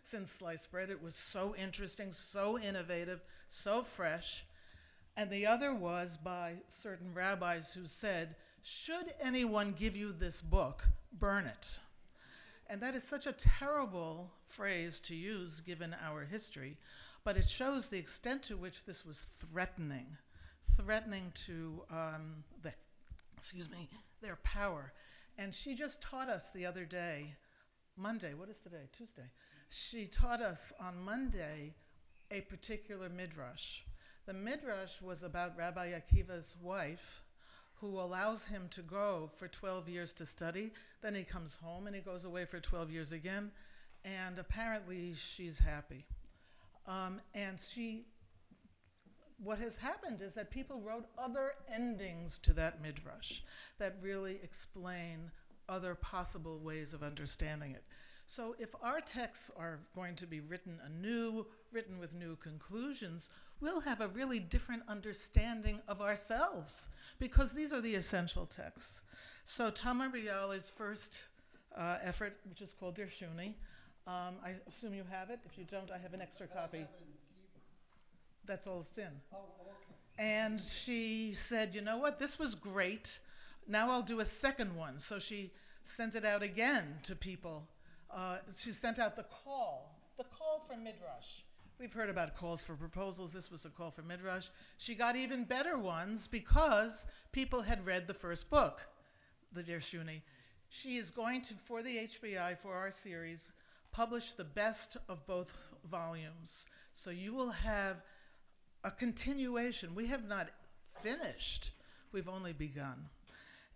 since sliced bread. It was so interesting, so innovative, so fresh." And the other was by certain rabbis who said, "Should anyone give you this book, burn it." And that is such a terrible phrase to use given our history, but it shows the extent to which this was threatening, threatening to um, the, excuse me, their power. And she just taught us the other day, Monday, what is today? Tuesday. She taught us on Monday a particular midrash. The midrash was about Rabbi Akiva's wife, who allows him to go for 12 years to study. Then he comes home and he goes away for 12 years again. And apparently she's happy. Um, and she, what has happened is that people wrote other endings to that midrash that really explain other possible ways of understanding it. So if our texts are going to be written anew, written with new conclusions, we'll have a really different understanding of ourselves because these are the essential texts. So Tamar Biala's first uh, effort, which is called Dirshuni, um, I assume you have it. If you don't, I have an extra copy. That's all it's in. And she said, you know what, this was great. Now I'll do a second one. So she sent it out again to people. Uh, she sent out the call, the call for Midrash. We've heard about calls for proposals. This was a call for Midrash. She got even better ones because people had read the first book, the Dirshuni. She is going to, for the HBI, for our series, publish the best of both volumes. So you will have a continuation. We have not finished, we've only begun.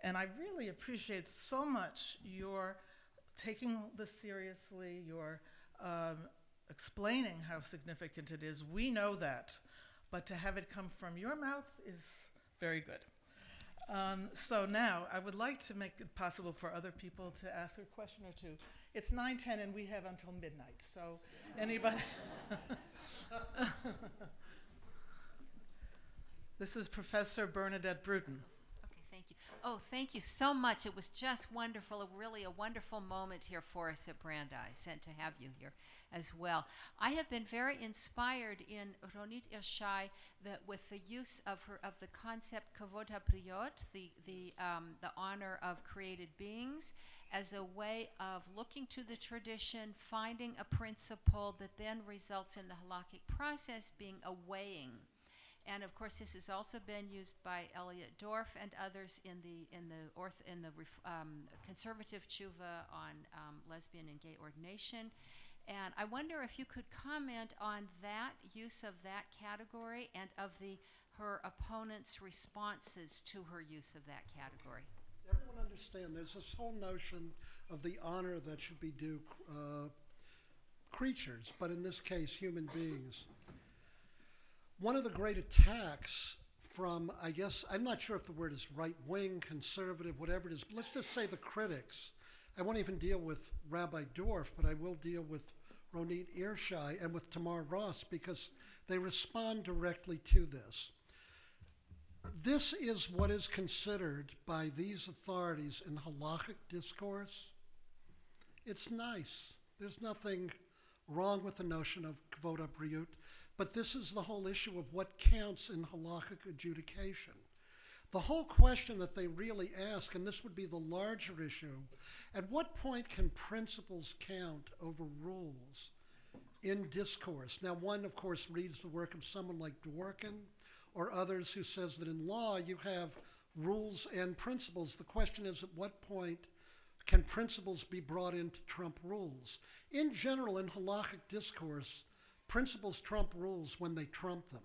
And I really appreciate so much your taking this seriously, your um, explaining how significant it is. We know that, but to have it come from your mouth is very good. Um, so now I would like to make it possible for other people to ask a question or two. It's 9:10 and we have until midnight. So anybody This is Professor Bernadette Brooten. Okay, thank you. Oh, thank you so much. It was just wonderful, a really a wonderful moment here for us at Brandeis and to have you here as well. I have been very inspired in Ronit Irshai that with the use of her of the concept kavod habriot, the the um, the honor of created beings, as a way of looking to the tradition, finding a principle that then results in the halakhic process being a weighing. And of course, this has also been used by Elliot Dorff and others in the in the orth in the um, conservative tshuva on um, lesbian and gay ordination. And I wonder if you could comment on that use of that category and of the her opponents' responses to her use of that category. Everyone understand there's this whole notion of the honor that should be due uh, creatures, but in this case, human beings. One of the great attacks from, I guess, I'm not sure if the word is right wing, conservative, whatever it is, let's just say the critics. I won't even deal with Rabbi Dorff, but I will deal with Ronit Irshai and with Tamar Ross because they respond directly to this. This is what is considered by these authorities in halachic discourse. It's nice. There's nothing wrong with the notion of kvod abriut, but this is the whole issue of what counts in halachic adjudication. The whole question that they really ask, and this would be the larger issue, at what point can principles count over rules in discourse? Now, one, of course, reads the work of someone like Dworkin or others who says that in law you have rules and principles. The question is at what point can principles be brought into trump rules? In general, in halakhic discourse, principles trump rules when they trump them.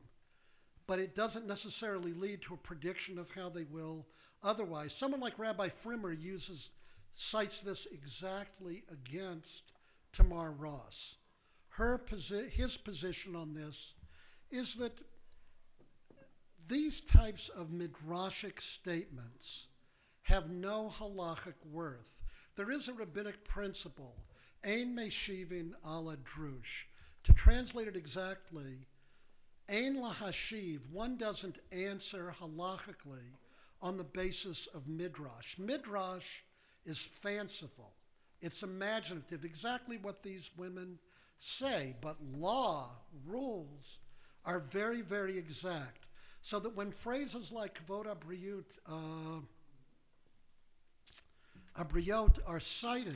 But it doesn't necessarily lead to a prediction of how they will otherwise. Someone like Rabbi Frimer uses cites this exactly against Tamar Ross. Her posi- his position on this is that these types of midrashic statements have no halachic worth. There is a rabbinic principle, ein meshivin ala drush. To translate it exactly, ein lahashiv, one doesn't answer halachically on the basis of midrash. Midrash is fanciful. It's imaginative, exactly what these women say, but law, rules, are very, very exact. So that when phrases like kavod abriyut, uh, are cited,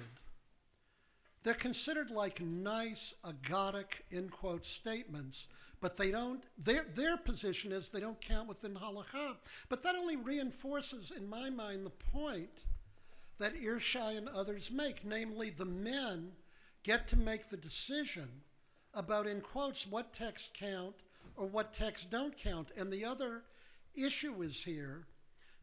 they're considered like nice, agadic, in quote, statements, but they don't, their, their position is they don't count within halakha. But that only reinforces, in my mind, the point that Irshai and others make, namely the men get to make the decision about, in quotes, what texts count or what texts don't count. And the other issue is here,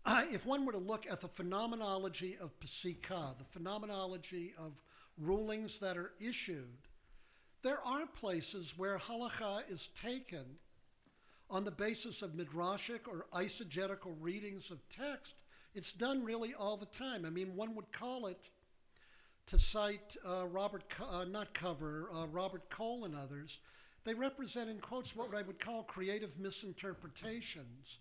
uh, if one were to look at the phenomenology of pasika, the phenomenology of rulings that are issued, there are places where halacha is taken on the basis of midrashic or eisegetical readings of text it's done really all the time. I mean, one would call it, to cite uh, Robert, uh, not Cover, uh, Robert Cole and others, they represent in quotes what I would call creative misinterpretations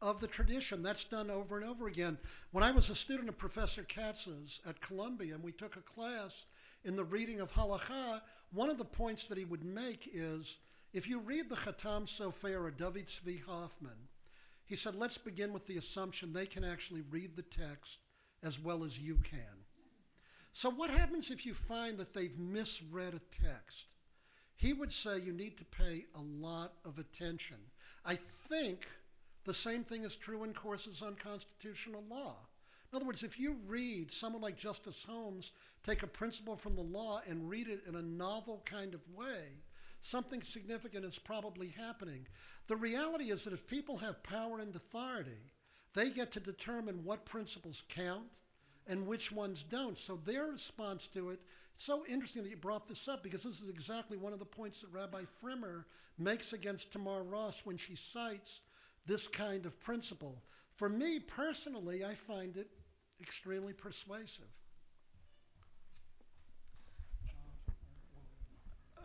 of the tradition. That's done over and over again. When I was a student of Professor Katz's at Columbia and we took a class in the reading of Halacha, one of the points that he would make is if you read the Chatam Sofer or David Tzvi Hoffman, he said, let's begin with the assumption they can actually read the text as well as you can. So, what happens if you find that they've misread a text? He would say you need to pay a lot of attention. I think the same thing is true in courses on constitutional law. In other words, if you read someone like Justice Holmes take a principle from the law and read it in a novel kind of way, something significant is probably happening. The reality is that if people have power and authority, they get to determine what principles count and which ones don't. So their response to it, it's so interesting that you brought this up because this is exactly one of the points that Rabbi Frimer makes against Tamar Ross when she cites this kind of principle. For me personally, I find it extremely persuasive.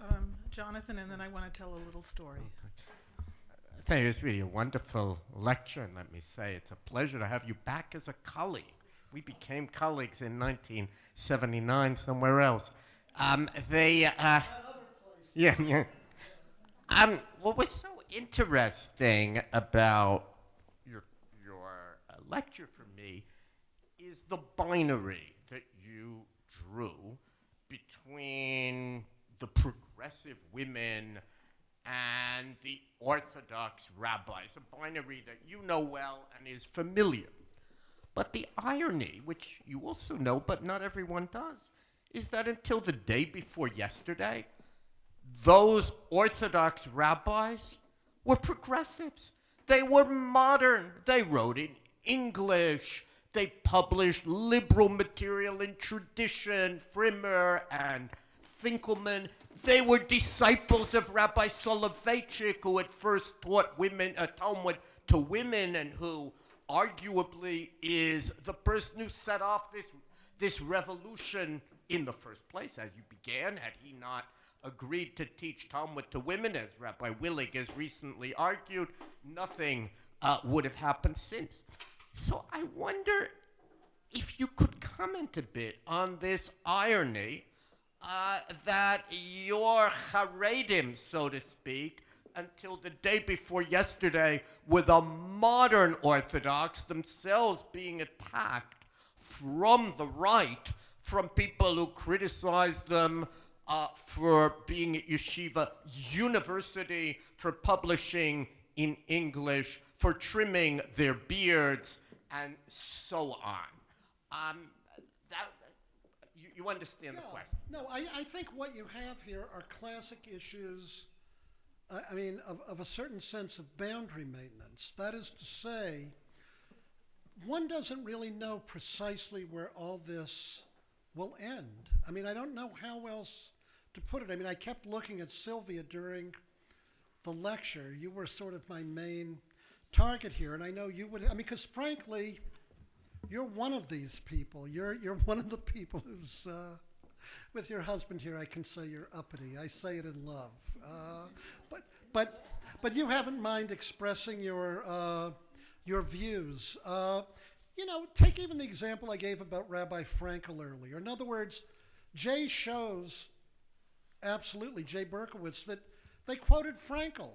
Um, Jonathan, and then I want to tell a little story. Thank you. It's really a wonderful lecture, and let me say it's a pleasure to have you back as a colleague. We became colleagues in 1979 somewhere else. Um, they, uh, yeah, yeah. Um, what was so interesting about your your uh, lecture for me is the binary that you drew between the progressive women and the Orthodox rabbis, a binary that you know well and is familiar. But the irony, which you also know, but not everyone does, is that until the day before yesterday, those Orthodox rabbis were progressives. They were modern. They wrote in English. They published liberal material in tradition, Frimer and Finkelman. They were disciples of Rabbi Soloveitchik, who had first taught women uh, Talmud to women and who arguably is the person who set off this, this revolution in the first place, as you began, had he not agreed to teach Talmud to women, as Rabbi Willig has recently argued, nothing uh, would have happened since. So I wonder if you could comment a bit on this irony uh, that your Haredim, so to speak, until the day before yesterday, were the modern Orthodox themselves being attacked from the right, from people who criticize them uh, for being at Yeshiva University, for publishing in English, for trimming their beards, and so on. Um, that, you, you understand the question? No, I, I think what you have here are classic issues, I, I mean, of, of a certain sense of boundary maintenance. That is to say, one doesn't really know precisely where all this will end. I mean, I don't know how else to put it. I mean, I kept looking at Sylvia during the lecture. You were sort of my main target here, and I know you would. I mean, because frankly, you're one of these people. You're you're one of the people who's uh, with your husband here. I can say you're uppity. I say it in love. Uh, but but but you haven't mind expressing your uh, your views. Uh, you know, take even the example I gave about Rabbi Frankel earlier. In other words, Jay shows absolutely Jay Berkowitz that they quoted Frankel.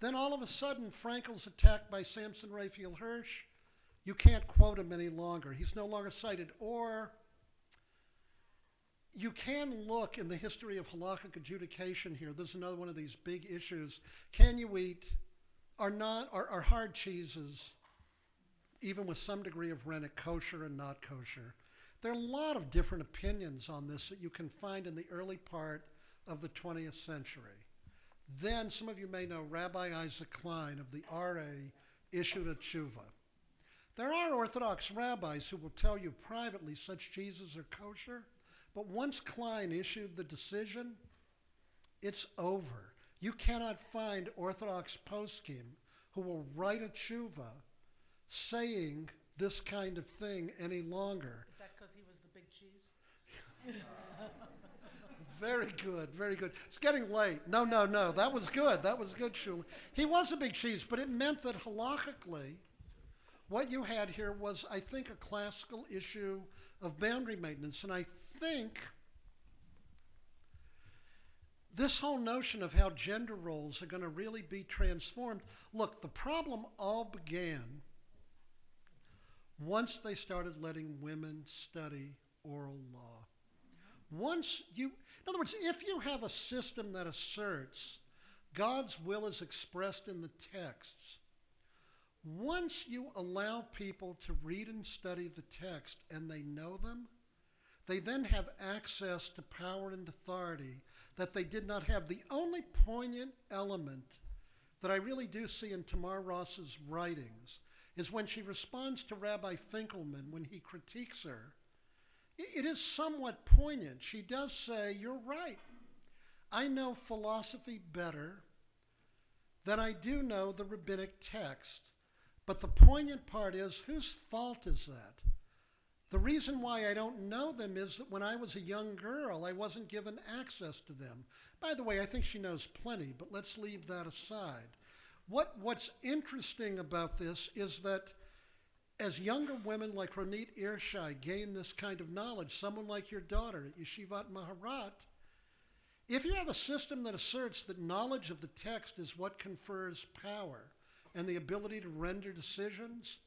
Then all of a sudden, Frankel's attacked by Samson Raphael Hirsch you can't quote him any longer. He's no longer cited. Or you can look in the history of halakhic adjudication here. This is another one of these big issues. Can you eat are not are, are hard cheeses, even with some degree of rennet, kosher and not kosher? There are a lot of different opinions on this that you can find in the early part of the 20th century. Then, some of you may know Rabbi Isaac Klein of the RA issued a tshuva. There are Orthodox rabbis who will tell you privately such cheeses are kosher, but once Klein issued the decision, it's over. You cannot find Orthodox poskim who will write a tshuva saying this kind of thing any longer. Is that because he was the big cheese? Very good, very good. It's getting late. No, no, no. That was good. That was good, Shuli. He was a big cheese, but it meant that halachically, what you had here was, I think, a classical issue of boundary maintenance. And I think this whole notion of how gender roles are going to really be transformed. Look, the problem all began once they started letting women study oral law. Once you, in other words, if you have a system that asserts God's will is expressed in the texts, once you allow people to read and study the text and they know them, they then have access to power and authority that they did not have. The only poignant element that I really do see in Tamar Ross's writings is when she responds to Rabbi Finkelman when he critiques her. It is somewhat poignant. She does say, You're right. I know philosophy better than I do know the rabbinic text. But the poignant part is whose fault is that? The reason why I don't know them is that when I was a young girl, I wasn't given access to them. By the way, I think she knows plenty, but let's leave that aside. What, what's interesting about this is that as younger women like Ronit Irshai gain this kind of knowledge, someone like your daughter at Yeshivat Maharat, if you have a system that asserts that knowledge of the text is what confers power and the ability to render decisions,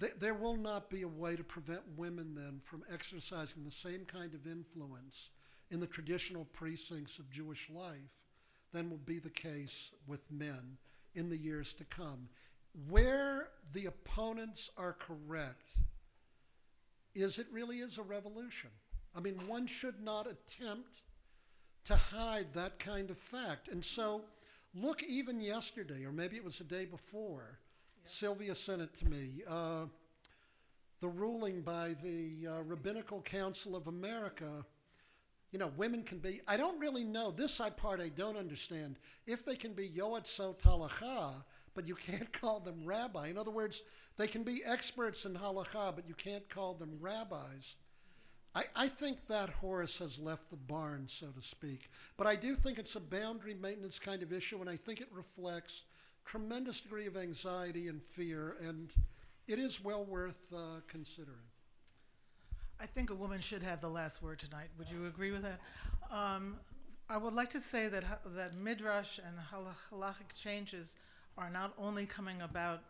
th- there will not be a way to prevent women then from exercising the same kind of influence in the traditional precincts of Jewish life than will be the case with men in the years to come. Where the opponents are correct is it really is a revolution. I mean, one should not attempt to hide that kind of fact. And so, look, even yesterday, or maybe it was the day before, Sylvia sent it to me. Uh, the ruling by the uh, Rabbinical Council of America. You know, women can be. I don't really know this I part. I don't understand if they can be yoatzot halacha, but you can't call them rabbi. In other words, they can be experts in halacha, but you can't call them rabbis. I, I think that horse has left the barn, so to speak. But I do think it's a boundary maintenance kind of issue, and I think it reflects tremendous degree of anxiety and fear, and it is well worth uh, considering. I think a woman should have the last word tonight. Would you agree with that? Um, I would like to say that that midrash and hal- halachic changes are not only coming about,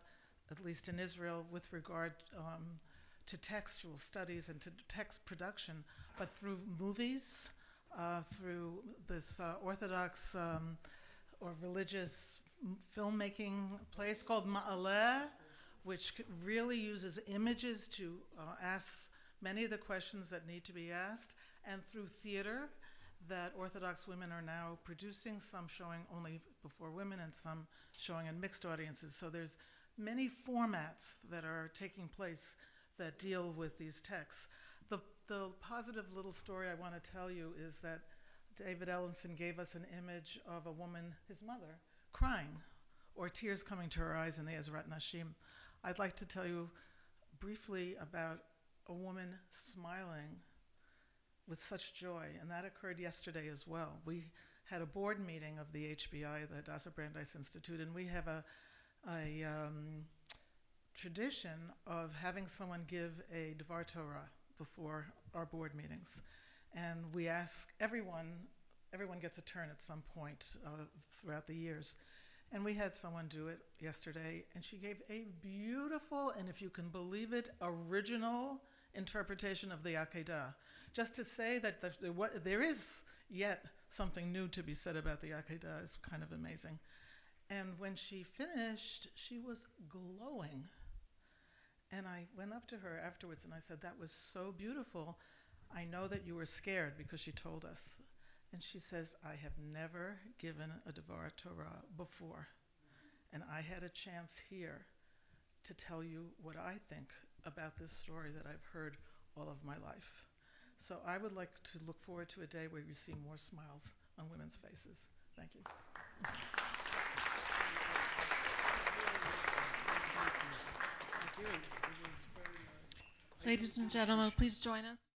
at least in Israel, with regard um, to textual studies and to text production, but through movies, uh, through this uh, Orthodox um, or religious filmmaking place called Ma'aleh, which really uses images to uh, ask many of the questions that need to be asked, and through theater that Orthodox women are now producing, some showing only before women and some showing in mixed audiences. So there's many formats that are taking place that deal with these texts. The, the positive little story I want to tell you is that David Ellenson gave us an image of a woman, his mother, crying or tears coming to her eyes in the Ezrat Nashim. I'd like to tell you briefly about a woman smiling with such joy, and that occurred yesterday as well. We had a board meeting of the HBI, the Hadassah Brandeis Institute, and we have a, a um, tradition of having someone give a Devar Torah before our board meetings. And we ask everyone, everyone gets a turn at some point uh, throughout the years. And we had someone do it yesterday, and she gave a beautiful, and if you can believe it, original interpretation of the Akedah. Just to say that the, the, there is yet something new to be said about the Akedah is kind of amazing. And when she finished, she was glowing. And I went up to her afterwards and I said, That was so beautiful. I know that you were scared because she told us. And she says, I have never given a Devar Torah before. And I had a chance here to tell you what I think about this story that I've heard all of my life. So I would like to look forward to a day where you see more smiles on women's faces. Thank you. Thank you. Ladies and gentlemen, please join us.